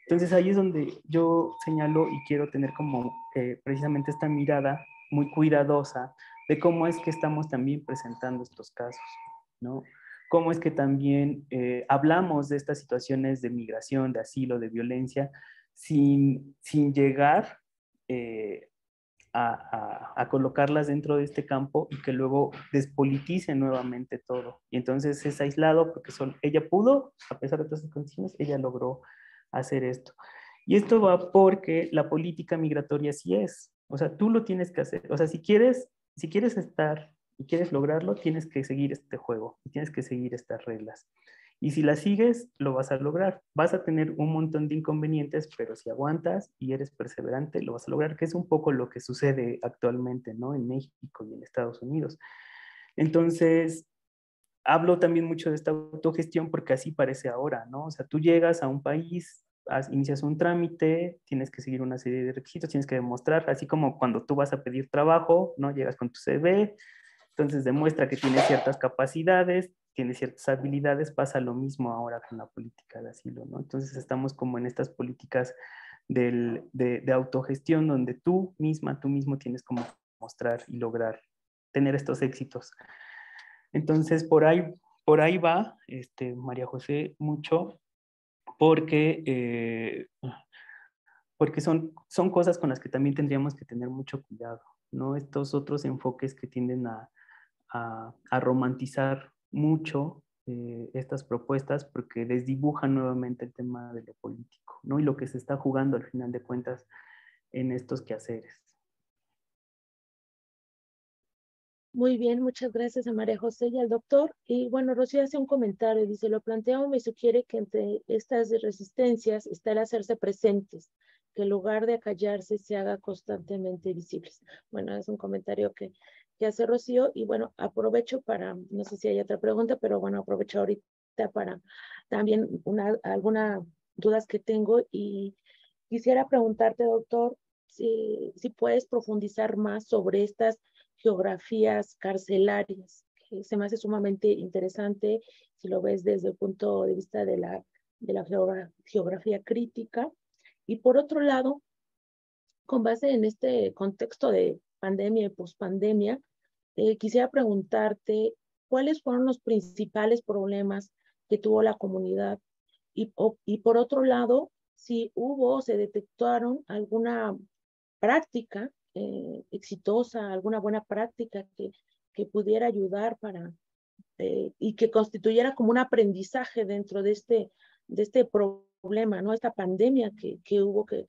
S3: Entonces ahí es donde yo señalo y quiero tener como eh, precisamente esta mirada muy cuidadosa de cómo es que estamos también presentando estos casos, ¿no? Cómo es que también eh, hablamos de estas situaciones de migración, de asilo, de violencia, sin, sin llegar eh, a, a, colocarlas dentro de este campo y que luego despolitice nuevamente todo. Y entonces es aislado porque son, ella pudo, a pesar de todas las condiciones, ella logró hacer esto. Y esto va porque la política migratoria sí es. O sea, tú lo tienes que hacer. O sea, si quieres, si quieres estar y quieres lograrlo, tienes que seguir este juego y tienes que seguir estas reglas. Y si las sigues, lo vas a lograr. Vas a tener un montón de inconvenientes, pero si aguantas y eres perseverante, lo vas a lograr, que es un poco lo que sucede actualmente, ¿no? En México y en Estados Unidos. Entonces, hablo también mucho de esta autogestión porque así parece ahora, ¿no? O sea, tú llegas a un país, inicias un trámite, tienes que seguir una serie de requisitos, tienes que demostrar, así como cuando tú vas a pedir trabajo, ¿no? Llegas con tu CV, entonces demuestra que tienes ciertas capacidades, tienes ciertas habilidades, pasa lo mismo ahora con la política de asilo, ¿no? Entonces estamos como en estas políticas de, de autogestión donde tú misma, tú mismo tienes como mostrar y lograr tener estos éxitos. Entonces, por ahí, por ahí va, este, María José, mucho, porque, eh, porque son, son cosas con las que también tendríamos que tener mucho cuidado, ¿no? Estos otros enfoques que tienden a, a, romantizar mucho eh, estas propuestas porque desdibujan nuevamente el tema de lo político, ¿no? Y lo que se está jugando al final de cuentas en estos quehaceres.
S2: Muy bien, muchas gracias a María José y al doctor. Y bueno, Rocío hace un comentario, dice, lo planteamos me sugiere que entre estas resistencias está el hacerse presentes, que en lugar de acallarse se haga constantemente visibles. Bueno, es un comentario que, que hace Rocío y bueno, aprovecho para, no sé si hay otra pregunta, pero bueno, aprovecho ahorita para también una, algunas dudas que tengo y quisiera preguntarte, doctor, si, si puedes profundizar más sobre estas geografías carcelarias, que se me hace sumamente interesante si lo ves desde el punto de vista de la, de la geografía crítica. Y por otro lado, con base en este contexto de pandemia y pospandemia, eh, quisiera preguntarte cuáles fueron los principales problemas que tuvo la comunidad y, y por otro lado, si hubo o se detectaron alguna práctica eh, exitosa, alguna buena práctica que, que pudiera ayudar para eh, y que constituyera como un aprendizaje dentro de este, de este problema, ¿no? Esta pandemia que, que hubo que,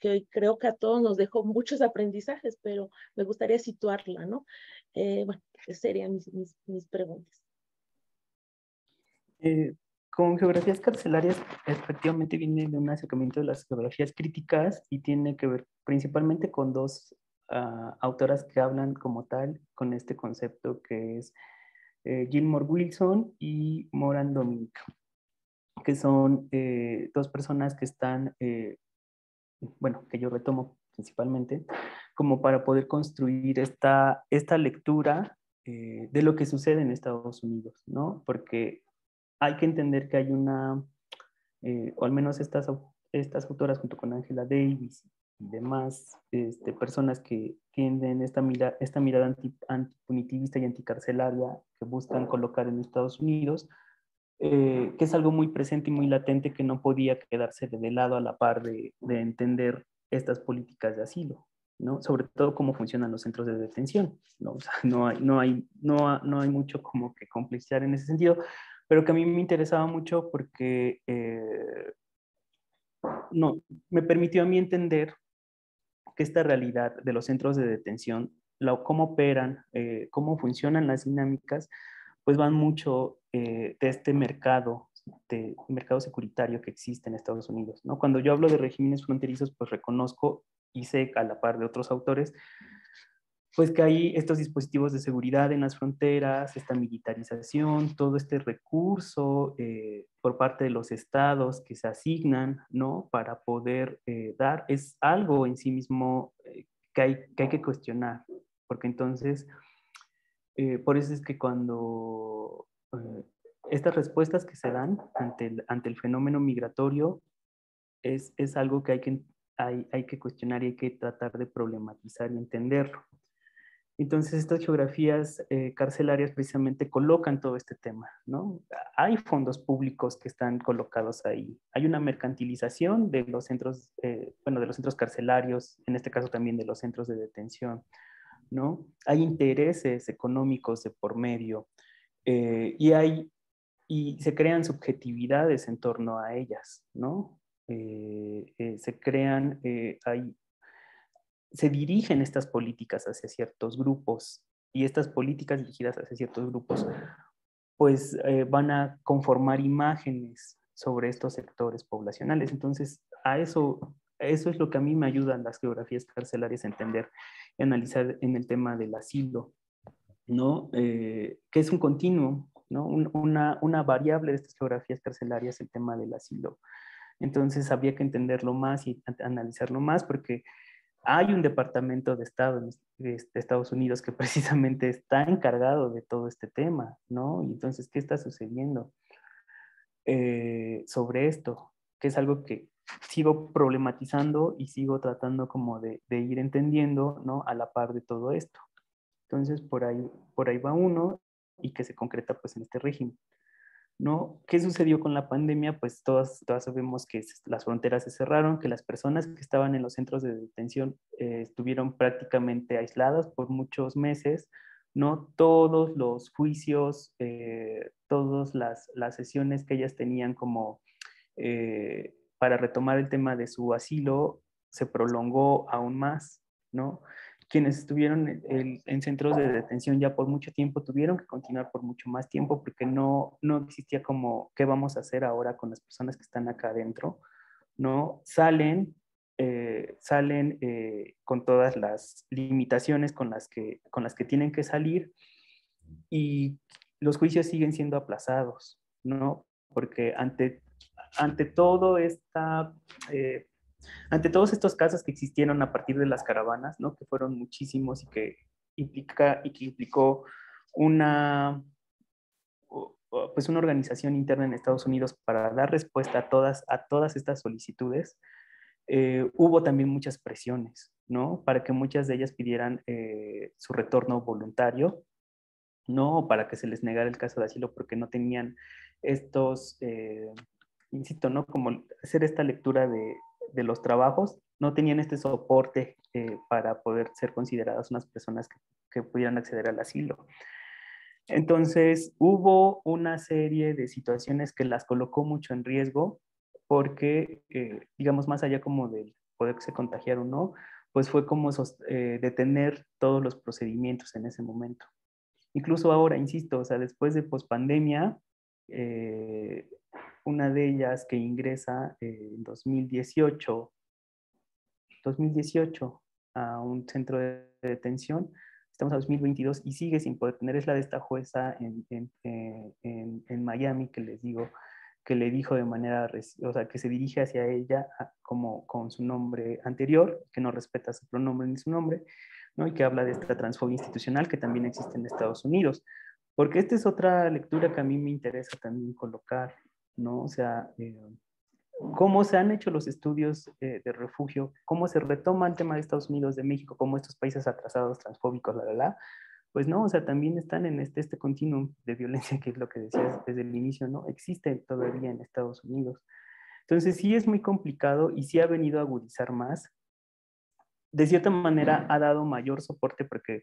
S2: que, creo que a todos nos dejó muchos aprendizajes, pero me gustaría situarla, ¿no? Eh, bueno, serían mis, mis, preguntas.
S3: Eh, con geografías carcelarias, efectivamente viene de un acercamiento de las geografías críticas y tiene que ver principalmente con dos uh, autoras que hablan como tal con este concepto que es eh, Gilmore Wilson y Moran Dominic, que son eh, dos personas que están bueno, que yo retomo principalmente, como para poder construir esta, esta lectura eh, de lo que sucede en Estados Unidos, ¿no? Porque hay que entender que hay una, eh, o al menos estas, estas autoras junto con Angela Davis y demás este, personas que tienden esta, mira, esta mirada anti, antipunitivista y anticarcelaria que buscan colocar en Estados Unidos, eh, que es algo muy presente y muy latente que no podía quedarse de lado a la par de, de entender estas políticas de asilo, ¿no? Sobre todo cómo funcionan los centros de detención, ¿no? O sea, no hay, no hay, no, no hay mucho como que complejizar en ese sentido, pero que a mí me interesaba mucho porque eh, no, me permitió a mí entender que esta realidad de los centros de detención, la, cómo operan, eh, cómo funcionan las dinámicas, pues van mucho eh, de este mercado, de mercado securitario que existe en Estados Unidos. ¿no? Cuando yo hablo de regímenes fronterizos, pues reconozco sé a la par de otros autores, pues que hay estos dispositivos de seguridad en las fronteras, esta militarización, todo este recurso eh, por parte de los estados que se asignan, ¿no? Para poder eh, dar, es algo en sí mismo que, hay, que hay cuestionar, porque entonces eh, por eso es que cuando eh, estas respuestas que se dan ante el, ante el fenómeno migratorio es, es algo que hay, que hay, que cuestionar y hay que tratar de problematizar y entenderlo. Entonces, estas geografías eh, carcelarias precisamente colocan todo este tema, ¿no? Hay fondos públicos que están colocados ahí. Hay una mercantilización de los centros, bueno, de los centros carcelarios, en este caso también de los centros de detención. ¿no? Hay intereses económicos de por medio eh, y, hay, y se crean subjetividades en torno a ellas, ¿no? Eh, eh, se crean, hay, se dirigen estas políticas hacia ciertos grupos y estas políticas dirigidas hacia ciertos grupos pues van a conformar imágenes sobre estos sectores poblacionales. Entonces, a eso eso es lo que a mí me ayudan las geografías carcelarias a entender y analizar en el tema del asilo, ¿no? Eh, que es un continuo, ¿no? una, una, variable de estas geografías carcelarias, el tema del asilo. Entonces había que entenderlo más y analizarlo más porque hay un departamento de Estado de Estados Unidos que precisamente está encargado de todo este tema, ¿no? Y entonces, ¿qué está sucediendo eh, sobre esto? Que es algo que sigo problematizando y sigo tratando como de, ir entendiendo, ¿no? A la par de todo esto. Entonces, por ahí, por ahí va uno y que se concreta pues en este régimen. ¿No? ¿Qué sucedió con la pandemia? Pues todas, todas sabemos que las fronteras se cerraron, que las personas que estaban en los centros de detención eh, estuvieron prácticamente aisladas por muchos meses, ¿no? Todos los juicios, eh, todas las, las, sesiones que ellas tenían como eh, para retomar el tema de su asilo se prolongó aún más, ¿no? Quienes estuvieron en, centros de detención ya por mucho tiempo tuvieron que continuar por mucho más tiempo porque no, no existía como qué vamos a hacer ahora con las personas que están acá adentro, ¿no? Salen, eh, salen eh, con todas las limitaciones con las, que, con las que tienen que salir y los juicios siguen siendo aplazados, ¿no? Porque ante, ante todo esta... Eh, ante todos estos casos que existieron a partir de las caravanas, ¿no? que fueron muchísimos y que, implica, y que implicó una, pues una organización interna en Estados Unidos para dar respuesta a todas, a todas estas solicitudes, eh, hubo también muchas presiones, ¿no? Para que muchas de ellas pidieran eh, su retorno voluntario, ¿no? Para que se les negara el caso de asilo porque no tenían estos, eh, insisto, ¿no? Como hacer esta lectura de, de los trabajos, no tenían este soporte para poder ser consideradas unas personas que, pudieran acceder al asilo. Entonces, hubo una serie de situaciones que las colocó mucho en riesgo porque, eh, digamos, más allá como del poder que se contagiaron o no, pues fue como eh, detener todos los procedimientos en ese momento. Incluso ahora, insisto, o sea, después de pospandemia, eh, una de ellas que ingresa en 2018, 2018 a un centro de detención, estamos a 2022 y sigue sin poder tener, es la de esta jueza en, en, eh, en, Miami que les digo, que le dijo de manera, o sea, que se dirige hacia ella como con su nombre anterior, que no respeta su pronombre ni su nombre, ¿no? y que habla de esta transfobia institucional que también existe en Estados Unidos. Porque esta es otra lectura que a mí me interesa también colocar, ¿no? O sea, eh, cómo se han hecho los estudios eh, de refugio, cómo se retoma el tema de Estados Unidos, de México, cómo estos países atrasados, transfóbicos, la, la, la, pues no, o sea, también están en este, este continuum de violencia, que es lo que decías desde el inicio, ¿no? Existe todavía en Estados Unidos. Entonces sí es muy complicado y sí ha venido a agudizar más. De cierta manera ha dado mayor soporte porque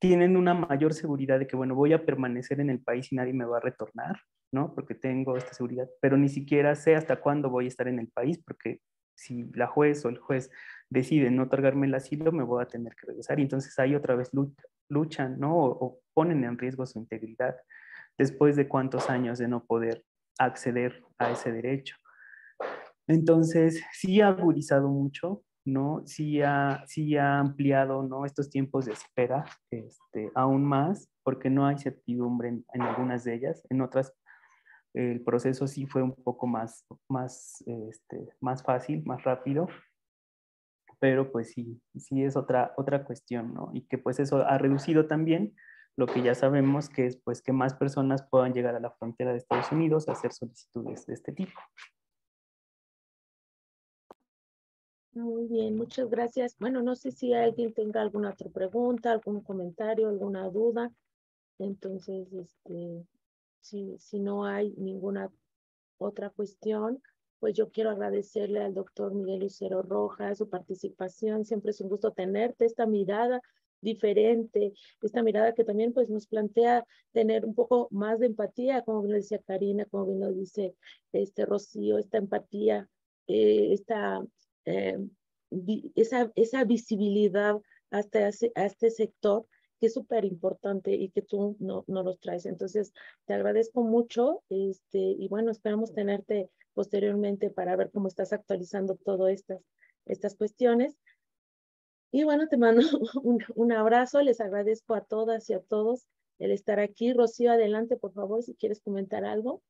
S3: tienen una mayor seguridad de que, bueno, voy a permanecer en el país y nadie me va a retornar, ¿no? Porque tengo esta seguridad, pero ni siquiera sé hasta cuándo voy a estar en el país, porque si la juez o el juez decide no otorgarme el asilo, me voy a tener que regresar. Y entonces ahí otra vez luchan, ¿no? O, ponen en riesgo su integridad después de cuántos años de no poder acceder a ese derecho. Entonces, sí ha agudizado mucho, ¿no? Sí ha, sí ha ampliado, ¿no? Estos tiempos de espera este, aún más, porque no hay certidumbre en, en, algunas de ellas. En otras, el proceso sí fue un poco más, más, este, más fácil, más rápido, pero pues sí, sí es otra, otra cuestión, ¿no? Y que pues eso ha reducido también lo que ya sabemos que es pues que más personas puedan llegar a la frontera de Estados Unidos a hacer solicitudes de este tipo.
S2: Muy bien, muchas gracias. Bueno, no sé si alguien tenga alguna otra pregunta, algún comentario, alguna duda. Entonces, este, si, si no hay ninguna otra cuestión, pues yo quiero agradecerle al doctor Miguel Lucero Rojas su participación. Siempre es un gusto tenerte, esta mirada diferente, esta mirada que también pues nos plantea tener un poco más de empatía, como bien decía Karina, como bien lo dice este Rocío, esta empatía, eh, esta eh, esa, esa visibilidad hasta, ese, a este sector que es súper importante y que tú no, no los traes. Entonces, te agradezco mucho este, y bueno, esperamos tenerte posteriormente para ver cómo estás actualizando todas estas, estas cuestiones. Y bueno, te mando un, un abrazo, les agradezco a todas y a todos el estar aquí. Rocío, adelante, por favor, si quieres comentar algo.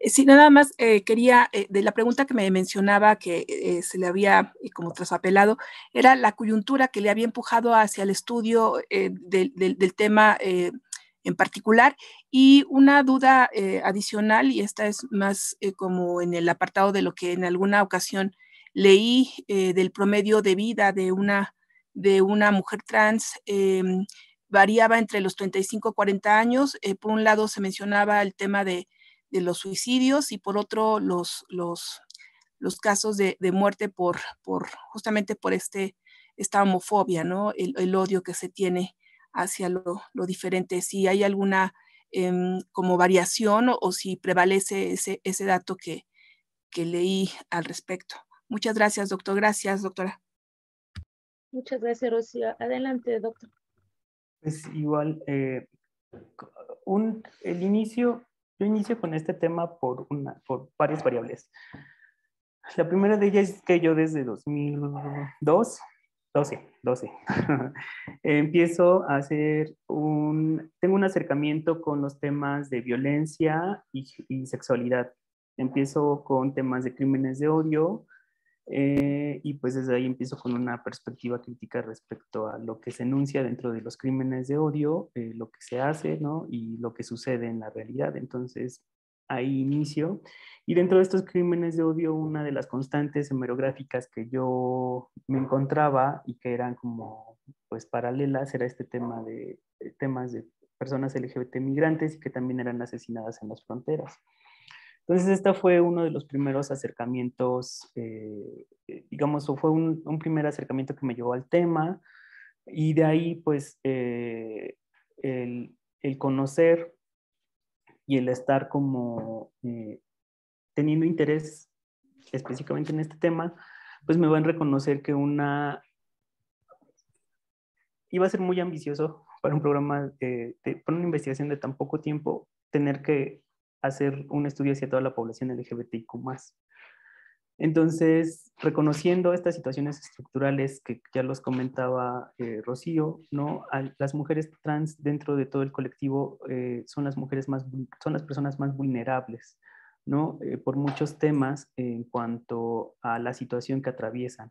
S4: Eh, sí, nada más eh, quería, eh, de la pregunta que me mencionaba que se le había como trasapelado, era la coyuntura que le había empujado hacia el estudio del, del, del, tema en particular y una duda adicional, y esta es más como en el apartado de lo que en alguna ocasión leí del promedio de vida de una, de una mujer trans em, variaba entre los 35 y 40 años. por un lado se mencionaba el tema de de los suicidios y por otro los, los, los casos de, de muerte por, por, justamente por este, esta homofobia, ¿no? El, el odio que se tiene hacia lo, lo diferente. Si hay alguna eh, como variación o, o, si prevalece ese, ese dato que, que leí al respecto. Muchas gracias, doctor. Gracias, doctora.
S2: Muchas gracias, Rocío. Adelante, doctor.
S3: Pues igual, eh, un, el inicio yo inicio con este tema por, una, por varias variables. La primera de ellas es que yo desde 2002 12, 12. Empiezo a hacer un, tengo un acercamiento con los temas de violencia y, y sexualidad. Empiezo con temas de crímenes de odio, eh, y pues desde ahí empiezo con una perspectiva crítica respecto a lo que se enuncia dentro de los crímenes de odio, eh, lo que se hace, ¿no? Y lo que sucede en la realidad. Entonces, ahí inicio. Y dentro de estos crímenes de odio, una de las constantes hemerográficas que yo me encontraba y que eran como, pues, paralelas era este tema de, de temas de personas LGBT migrantes y que también eran asesinadas en las fronteras. Entonces, este fue uno de los primeros acercamientos, eh, eh, digamos, fue un, primer acercamiento que me llevó al tema y de ahí, pues, eh, el, el, conocer y el estar como teniendo interés específicamente en este tema, pues me van a reconocer que una... Iba a ser muy ambicioso para un programa, para una investigación de tan poco tiempo, tener que hacer un estudio hacia toda la población LGBTIQ+. Entonces, reconociendo estas situaciones estructurales que ya los comentaba eh, Rocío, ¿no? las mujeres trans dentro de todo el colectivo eh, son las mujeres más, son las personas más vulnerables, ¿no? Eh, por muchos temas en cuanto a la situación que atraviesan.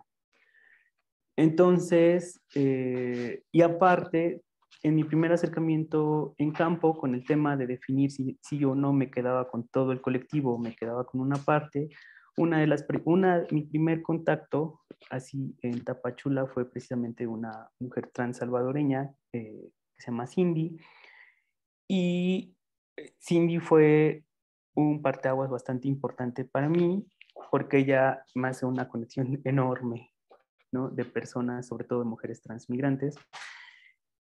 S3: Entonces, y aparte, en mi primer acercamiento en campo con el tema de definir si sí o no me quedaba con todo el colectivo, me quedaba con una parte, una de las, una, mi primer contacto así en Tapachula fue precisamente una mujer trans salvadoreña eh, que se llama Cindy. Y eh, Cindy fue un parteaguas bastante importante para mí porque ella me hace una conexión enorme ¿no? de personas, sobre todo de mujeres transmigrantes.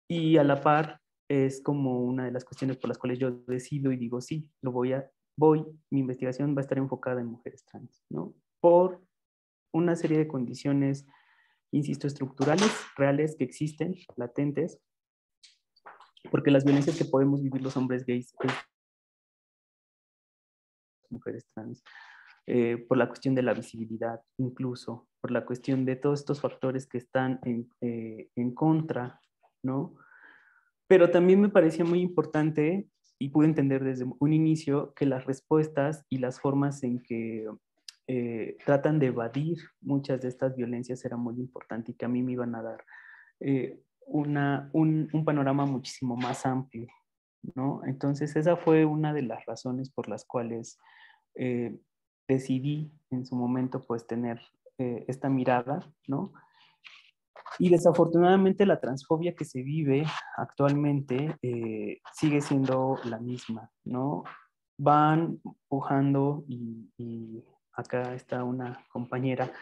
S3: Y a la par es como una de las cuestiones por las cuales yo decido y digo, sí, lo voy a, voy, mi investigación va a estar enfocada en mujeres trans, ¿no? Por una serie de condiciones, insisto, estructurales, reales, que existen, latentes, porque las violencias que podemos vivir los hombres gays, mujeres trans, eh, por la cuestión de la visibilidad, incluso por la cuestión de todos estos factores que están en, eh, en contra ¿no? Pero también me parecía muy importante y pude entender desde un inicio que las respuestas y las formas en que eh, tratan de evadir muchas de estas violencias era muy importante y que a mí me iban a dar eh, una, un, panorama muchísimo más amplio, ¿no? Entonces esa fue una de las razones por las cuales eh, decidí en su momento pues tener esta mirada, ¿no? Y desafortunadamente la transfobia que se vive actualmente eh, sigue siendo la misma, ¿no? Van pujando y, acá está una compañera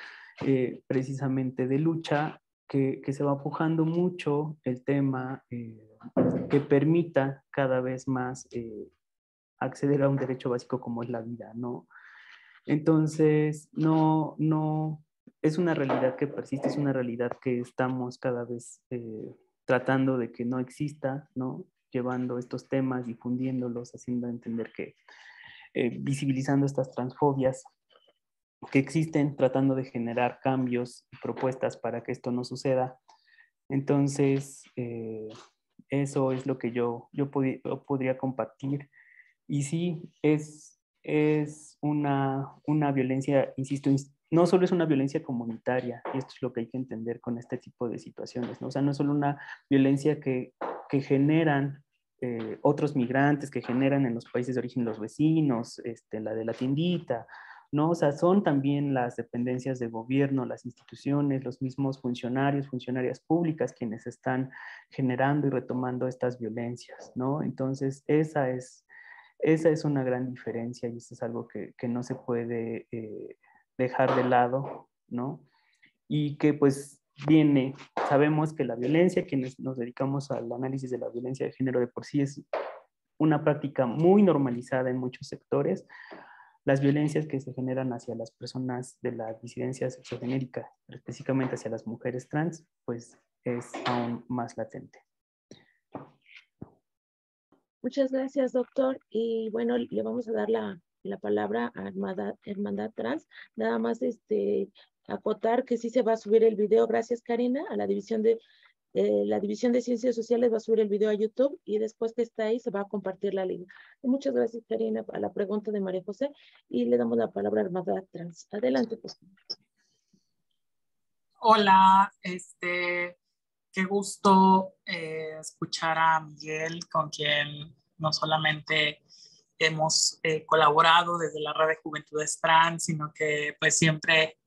S3: eh, precisamente de lucha que, que, se va pujando mucho el tema eh, que permita cada vez más acceder a un derecho básico como es la vida, ¿no? Entonces, no, no, es una realidad que persiste, es una realidad que estamos cada vez eh, tratando de que no exista, ¿no? Llevando estos temas, difundiéndolos, haciendo entender que, eh, visibilizando estas transfobias que existen, tratando de generar cambios y propuestas para que esto no suceda. Entonces, eh, eso es lo que yo, yo, pod yo podría compartir. Y sí, es, es una, una violencia, insisto, no solo es una violencia comunitaria, y esto es lo que hay que entender con este tipo de situaciones, ¿no? O sea, no es solo una violencia que, que generan eh, otros migrantes, que generan en los países de origen los vecinos, este, la de la tiendita, ¿no? O sea, son también las dependencias de gobierno, las instituciones, los mismos funcionarios, funcionarias públicas quienes están generando y retomando estas violencias, ¿no? Entonces, esa es, esa es una gran diferencia y eso es algo que, que no se puede eh, dejar de lado, ¿no? Y que pues viene, sabemos que la violencia, quienes nos dedicamos al análisis de la violencia de género de por sí es una práctica muy normalizada en muchos sectores, las violencias que se generan hacia las personas de la disidencia sexogenérica, específicamente hacia las mujeres trans, pues es aún más latente.
S2: Muchas gracias, doctor. Y bueno, le vamos a dar la, la palabra a Hermandad, Trans. Nada más este, acotar que sí se va a subir el video, gracias Karina, a la división de eh, la División de Ciencias Sociales va a subir el video a YouTube y después que está ahí se va a compartir la link. Muchas gracias, Karina, a la pregunta de María José y le damos la palabra a Armada Trans. Adelante.
S7: Hola, este, qué gusto eh, escuchar a Miguel, con quien no solamente hemos eh, colaborado desde la red de Juventudes Trans, sino que pues siempre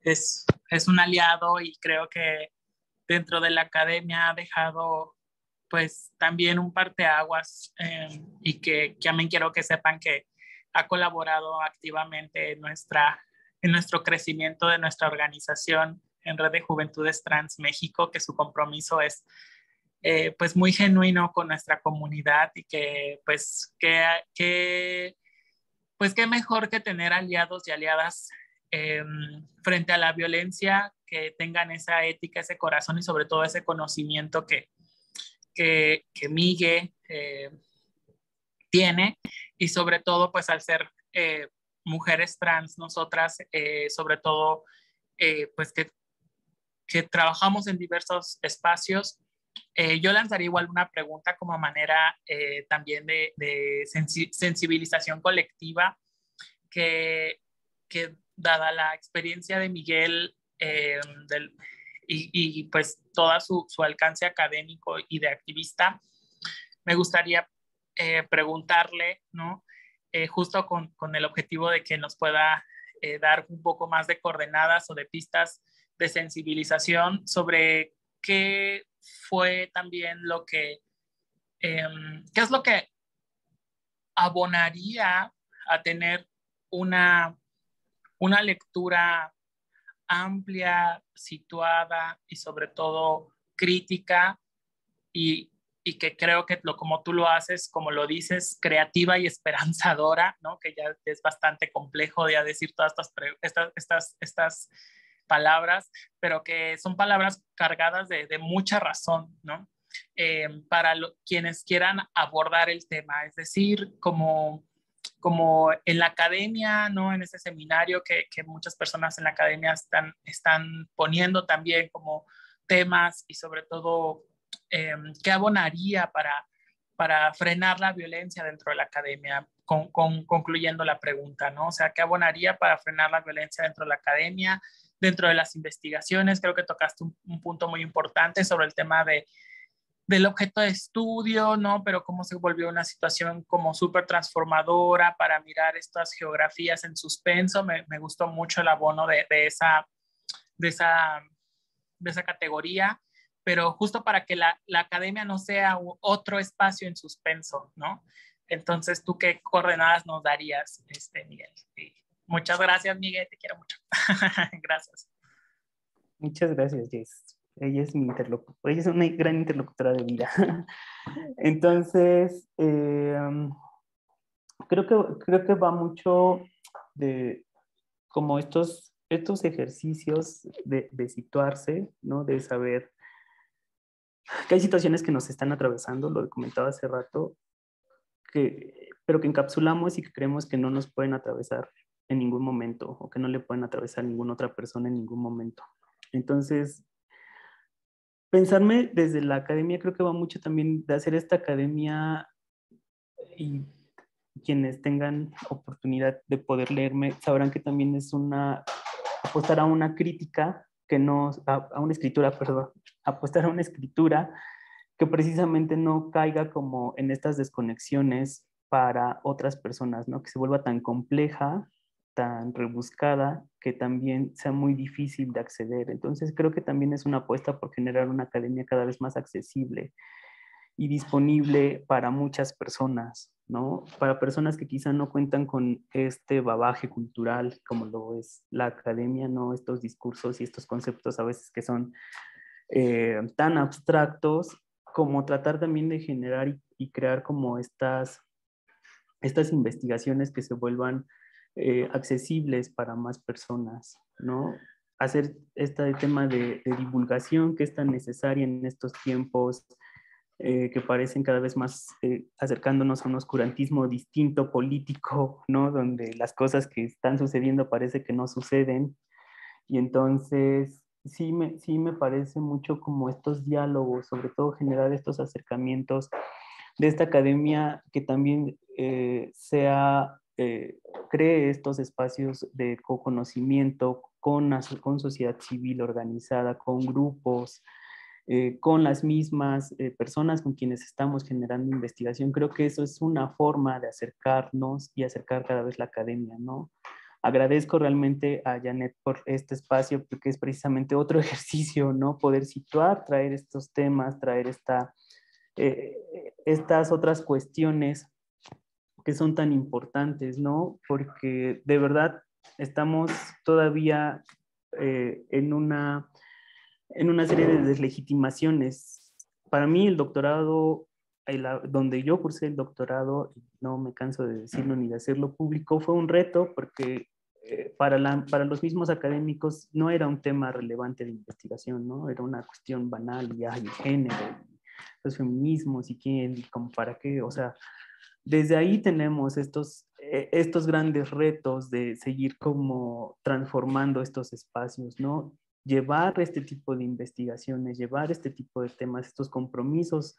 S7: es, es un aliado y creo que dentro de la academia ha dejado pues también un parteaguas eh, y que, también quiero que sepan que ha colaborado activamente en, nuestra, en nuestro crecimiento de nuestra organización en Red de Juventudes Trans México, que su compromiso es eh, pues muy genuino con nuestra comunidad y que pues que, pues qué mejor que tener aliados y aliadas eh, frente a la violencia que tengan esa ética, ese corazón y sobre todo ese conocimiento que, que, que Migue eh, tiene y sobre todo pues al ser mujeres trans, nosotras sobre todo pues que, que, trabajamos en diversos espacios. Yo lanzaría igual una pregunta como manera también de, sensibilización colectiva que, que dada la experiencia de Miguel eh, y, pues toda su, alcance académico y de activista, me gustaría eh, preguntarle, ¿no? Eh, justo con, el objetivo de que nos pueda dar un poco más de coordenadas o de pistas de sensibilización sobre qué fue también lo que, em, qué es lo que abonaría a tener una, una lectura amplia, situada y sobre todo crítica y, y, que creo que lo, como tú lo haces, como lo dices, creativa y esperanzadora, ¿no? que ya es bastante complejo ya decir todas estas, estas, estas, estas palabras, pero que son palabras cargadas de, de mucha razón, ¿no? Eh, para quienes quieran abordar el tema, es decir, como como en la academia, ¿no? En ese seminario que, que muchas personas en la academia están, están poniendo también como temas y sobre todo eh, qué abonaría para, para frenar la violencia dentro de la academia, con, con, concluyendo la pregunta, ¿no? O sea, ¿qué abonaría para frenar la violencia dentro de la academia, dentro de las investigaciones? Creo que tocaste un punto muy importante sobre el tema de del objeto de estudio, ¿no? Pero cómo se volvió una situación como súper transformadora para mirar estas geografías en suspenso. Me, me gustó mucho el abono de, de, esa, de, esa, de esa categoría, pero justo para que la, la academia no sea otro espacio en suspenso, ¿no? Entonces, ¿tú qué coordenadas nos darías, este, Miguel? Muchas gracias, Miguel, te quiero mucho. gracias.
S3: Muchas gracias, Jess ella es mi interlocutora, ella es una gran interlocutora de vida. Entonces, eh, creo, que, creo que va mucho de como estos, estos ejercicios de, de situarse, ¿no? De saber que hay situaciones que nos están atravesando, lo he comentado hace rato, que, pero que encapsulamos y que creemos que no nos pueden atravesar en ningún momento o que no le pueden atravesar a ninguna otra persona en ningún momento. Entonces, pensarme desde la academia creo que va mucho también de hacer esta academia y quienes tengan oportunidad de poder leerme sabrán que también es una apostar a una crítica que no a, una escritura perdón apostar a una escritura que precisamente no caiga como en estas desconexiones para otras personas no que se vuelva tan compleja tan rebuscada que también sea muy difícil de acceder. Entonces creo que también es una apuesta por generar una academia cada vez más accesible y disponible para muchas personas, ¿no? Para personas que quizá no cuentan con este babaje cultural como lo es la academia, ¿no? Estos discursos y estos conceptos a veces que son eh, tan abstractos como tratar también de generar y, y crear como estas, estas investigaciones que se vuelvan eh, accesibles para más personas, ¿no? Hacer este tema de, divulgación que es tan necesaria en estos tiempos eh, que parecen cada vez más eh, acercándonos a un oscurantismo distinto político, ¿no? Donde las cosas que están sucediendo parece que no suceden Y entonces, sí me, sí me parece mucho como estos diálogos, sobre todo generar estos acercamientos de esta academia que también eh, sea, eh, cree estos espacios de co-conocimiento con, con sociedad civil organizada, con grupos, eh, con las mismas personas con quienes estamos generando investigación. Creo que eso es una forma de acercarnos y acercar cada vez la academia, ¿no? Agradezco realmente a Janet por este espacio porque es precisamente otro ejercicio, ¿no? Poder situar, traer estos temas, traer esta, eh, estas otras cuestiones que son tan importantes, ¿no? Porque de verdad estamos todavía eh, en, una, en una serie de deslegitimaciones. Para mí el doctorado donde yo cursé el doctorado, no me canso de decirlo ni de hacerlo público, fue un reto porque eh, para, la, para los mismos académicos no era un tema relevante de investigación, ¿no? Era una cuestión banal, ya, el género, los feminismos y quién, como para qué, o sea, desde ahí tenemos estos, eh, estos grandes retos de seguir como transformando estos espacios, ¿no? Llevar este tipo de investigaciones, llevar este tipo de temas, estos compromisos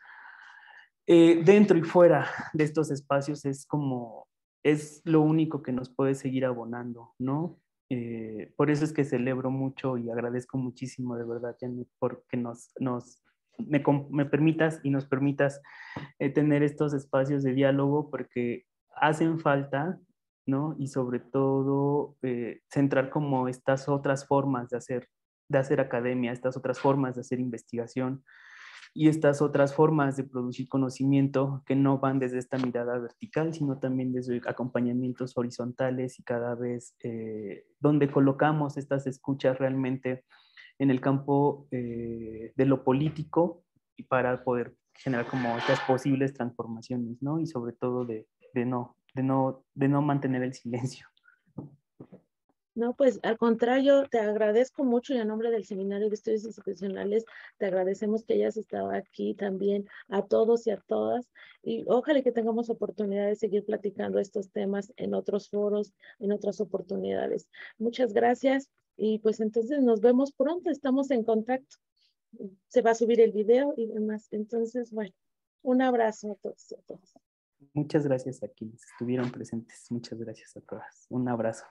S3: eh, dentro y fuera de estos espacios es como es lo único que nos puede seguir abonando, ¿no? Eh, por eso es que celebro mucho y agradezco muchísimo de verdad, Janet, porque nos, nos, me, permitas y nos permitas eh, tener estos espacios de diálogo porque hacen falta, ¿no? Y sobre todo eh, centrar como estas otras formas de hacer, de hacer academia, estas otras formas de hacer investigación, y estas otras formas de producir conocimiento que no van desde esta mirada vertical, sino también desde acompañamientos horizontales y cada vez eh, donde colocamos estas escuchas realmente en el campo eh, de lo político y para poder generar como estas posibles transformaciones, ¿no? Y sobre todo de, de no, de, no, de no mantener el silencio.
S2: No, pues al contrario, te agradezco mucho y a nombre del Seminario de Estudios Institucionales, te agradecemos que hayas estado aquí también a todos y a todas. Y ojalá que tengamos oportunidad de seguir platicando estos temas en otros foros, en otras oportunidades. Muchas gracias y pues entonces nos vemos pronto, estamos en contacto. Se va a subir el video y demás. Entonces, bueno, un abrazo a todos y a todas.
S3: Muchas gracias a quienes estuvieron presentes. Muchas gracias a todas. Un abrazo.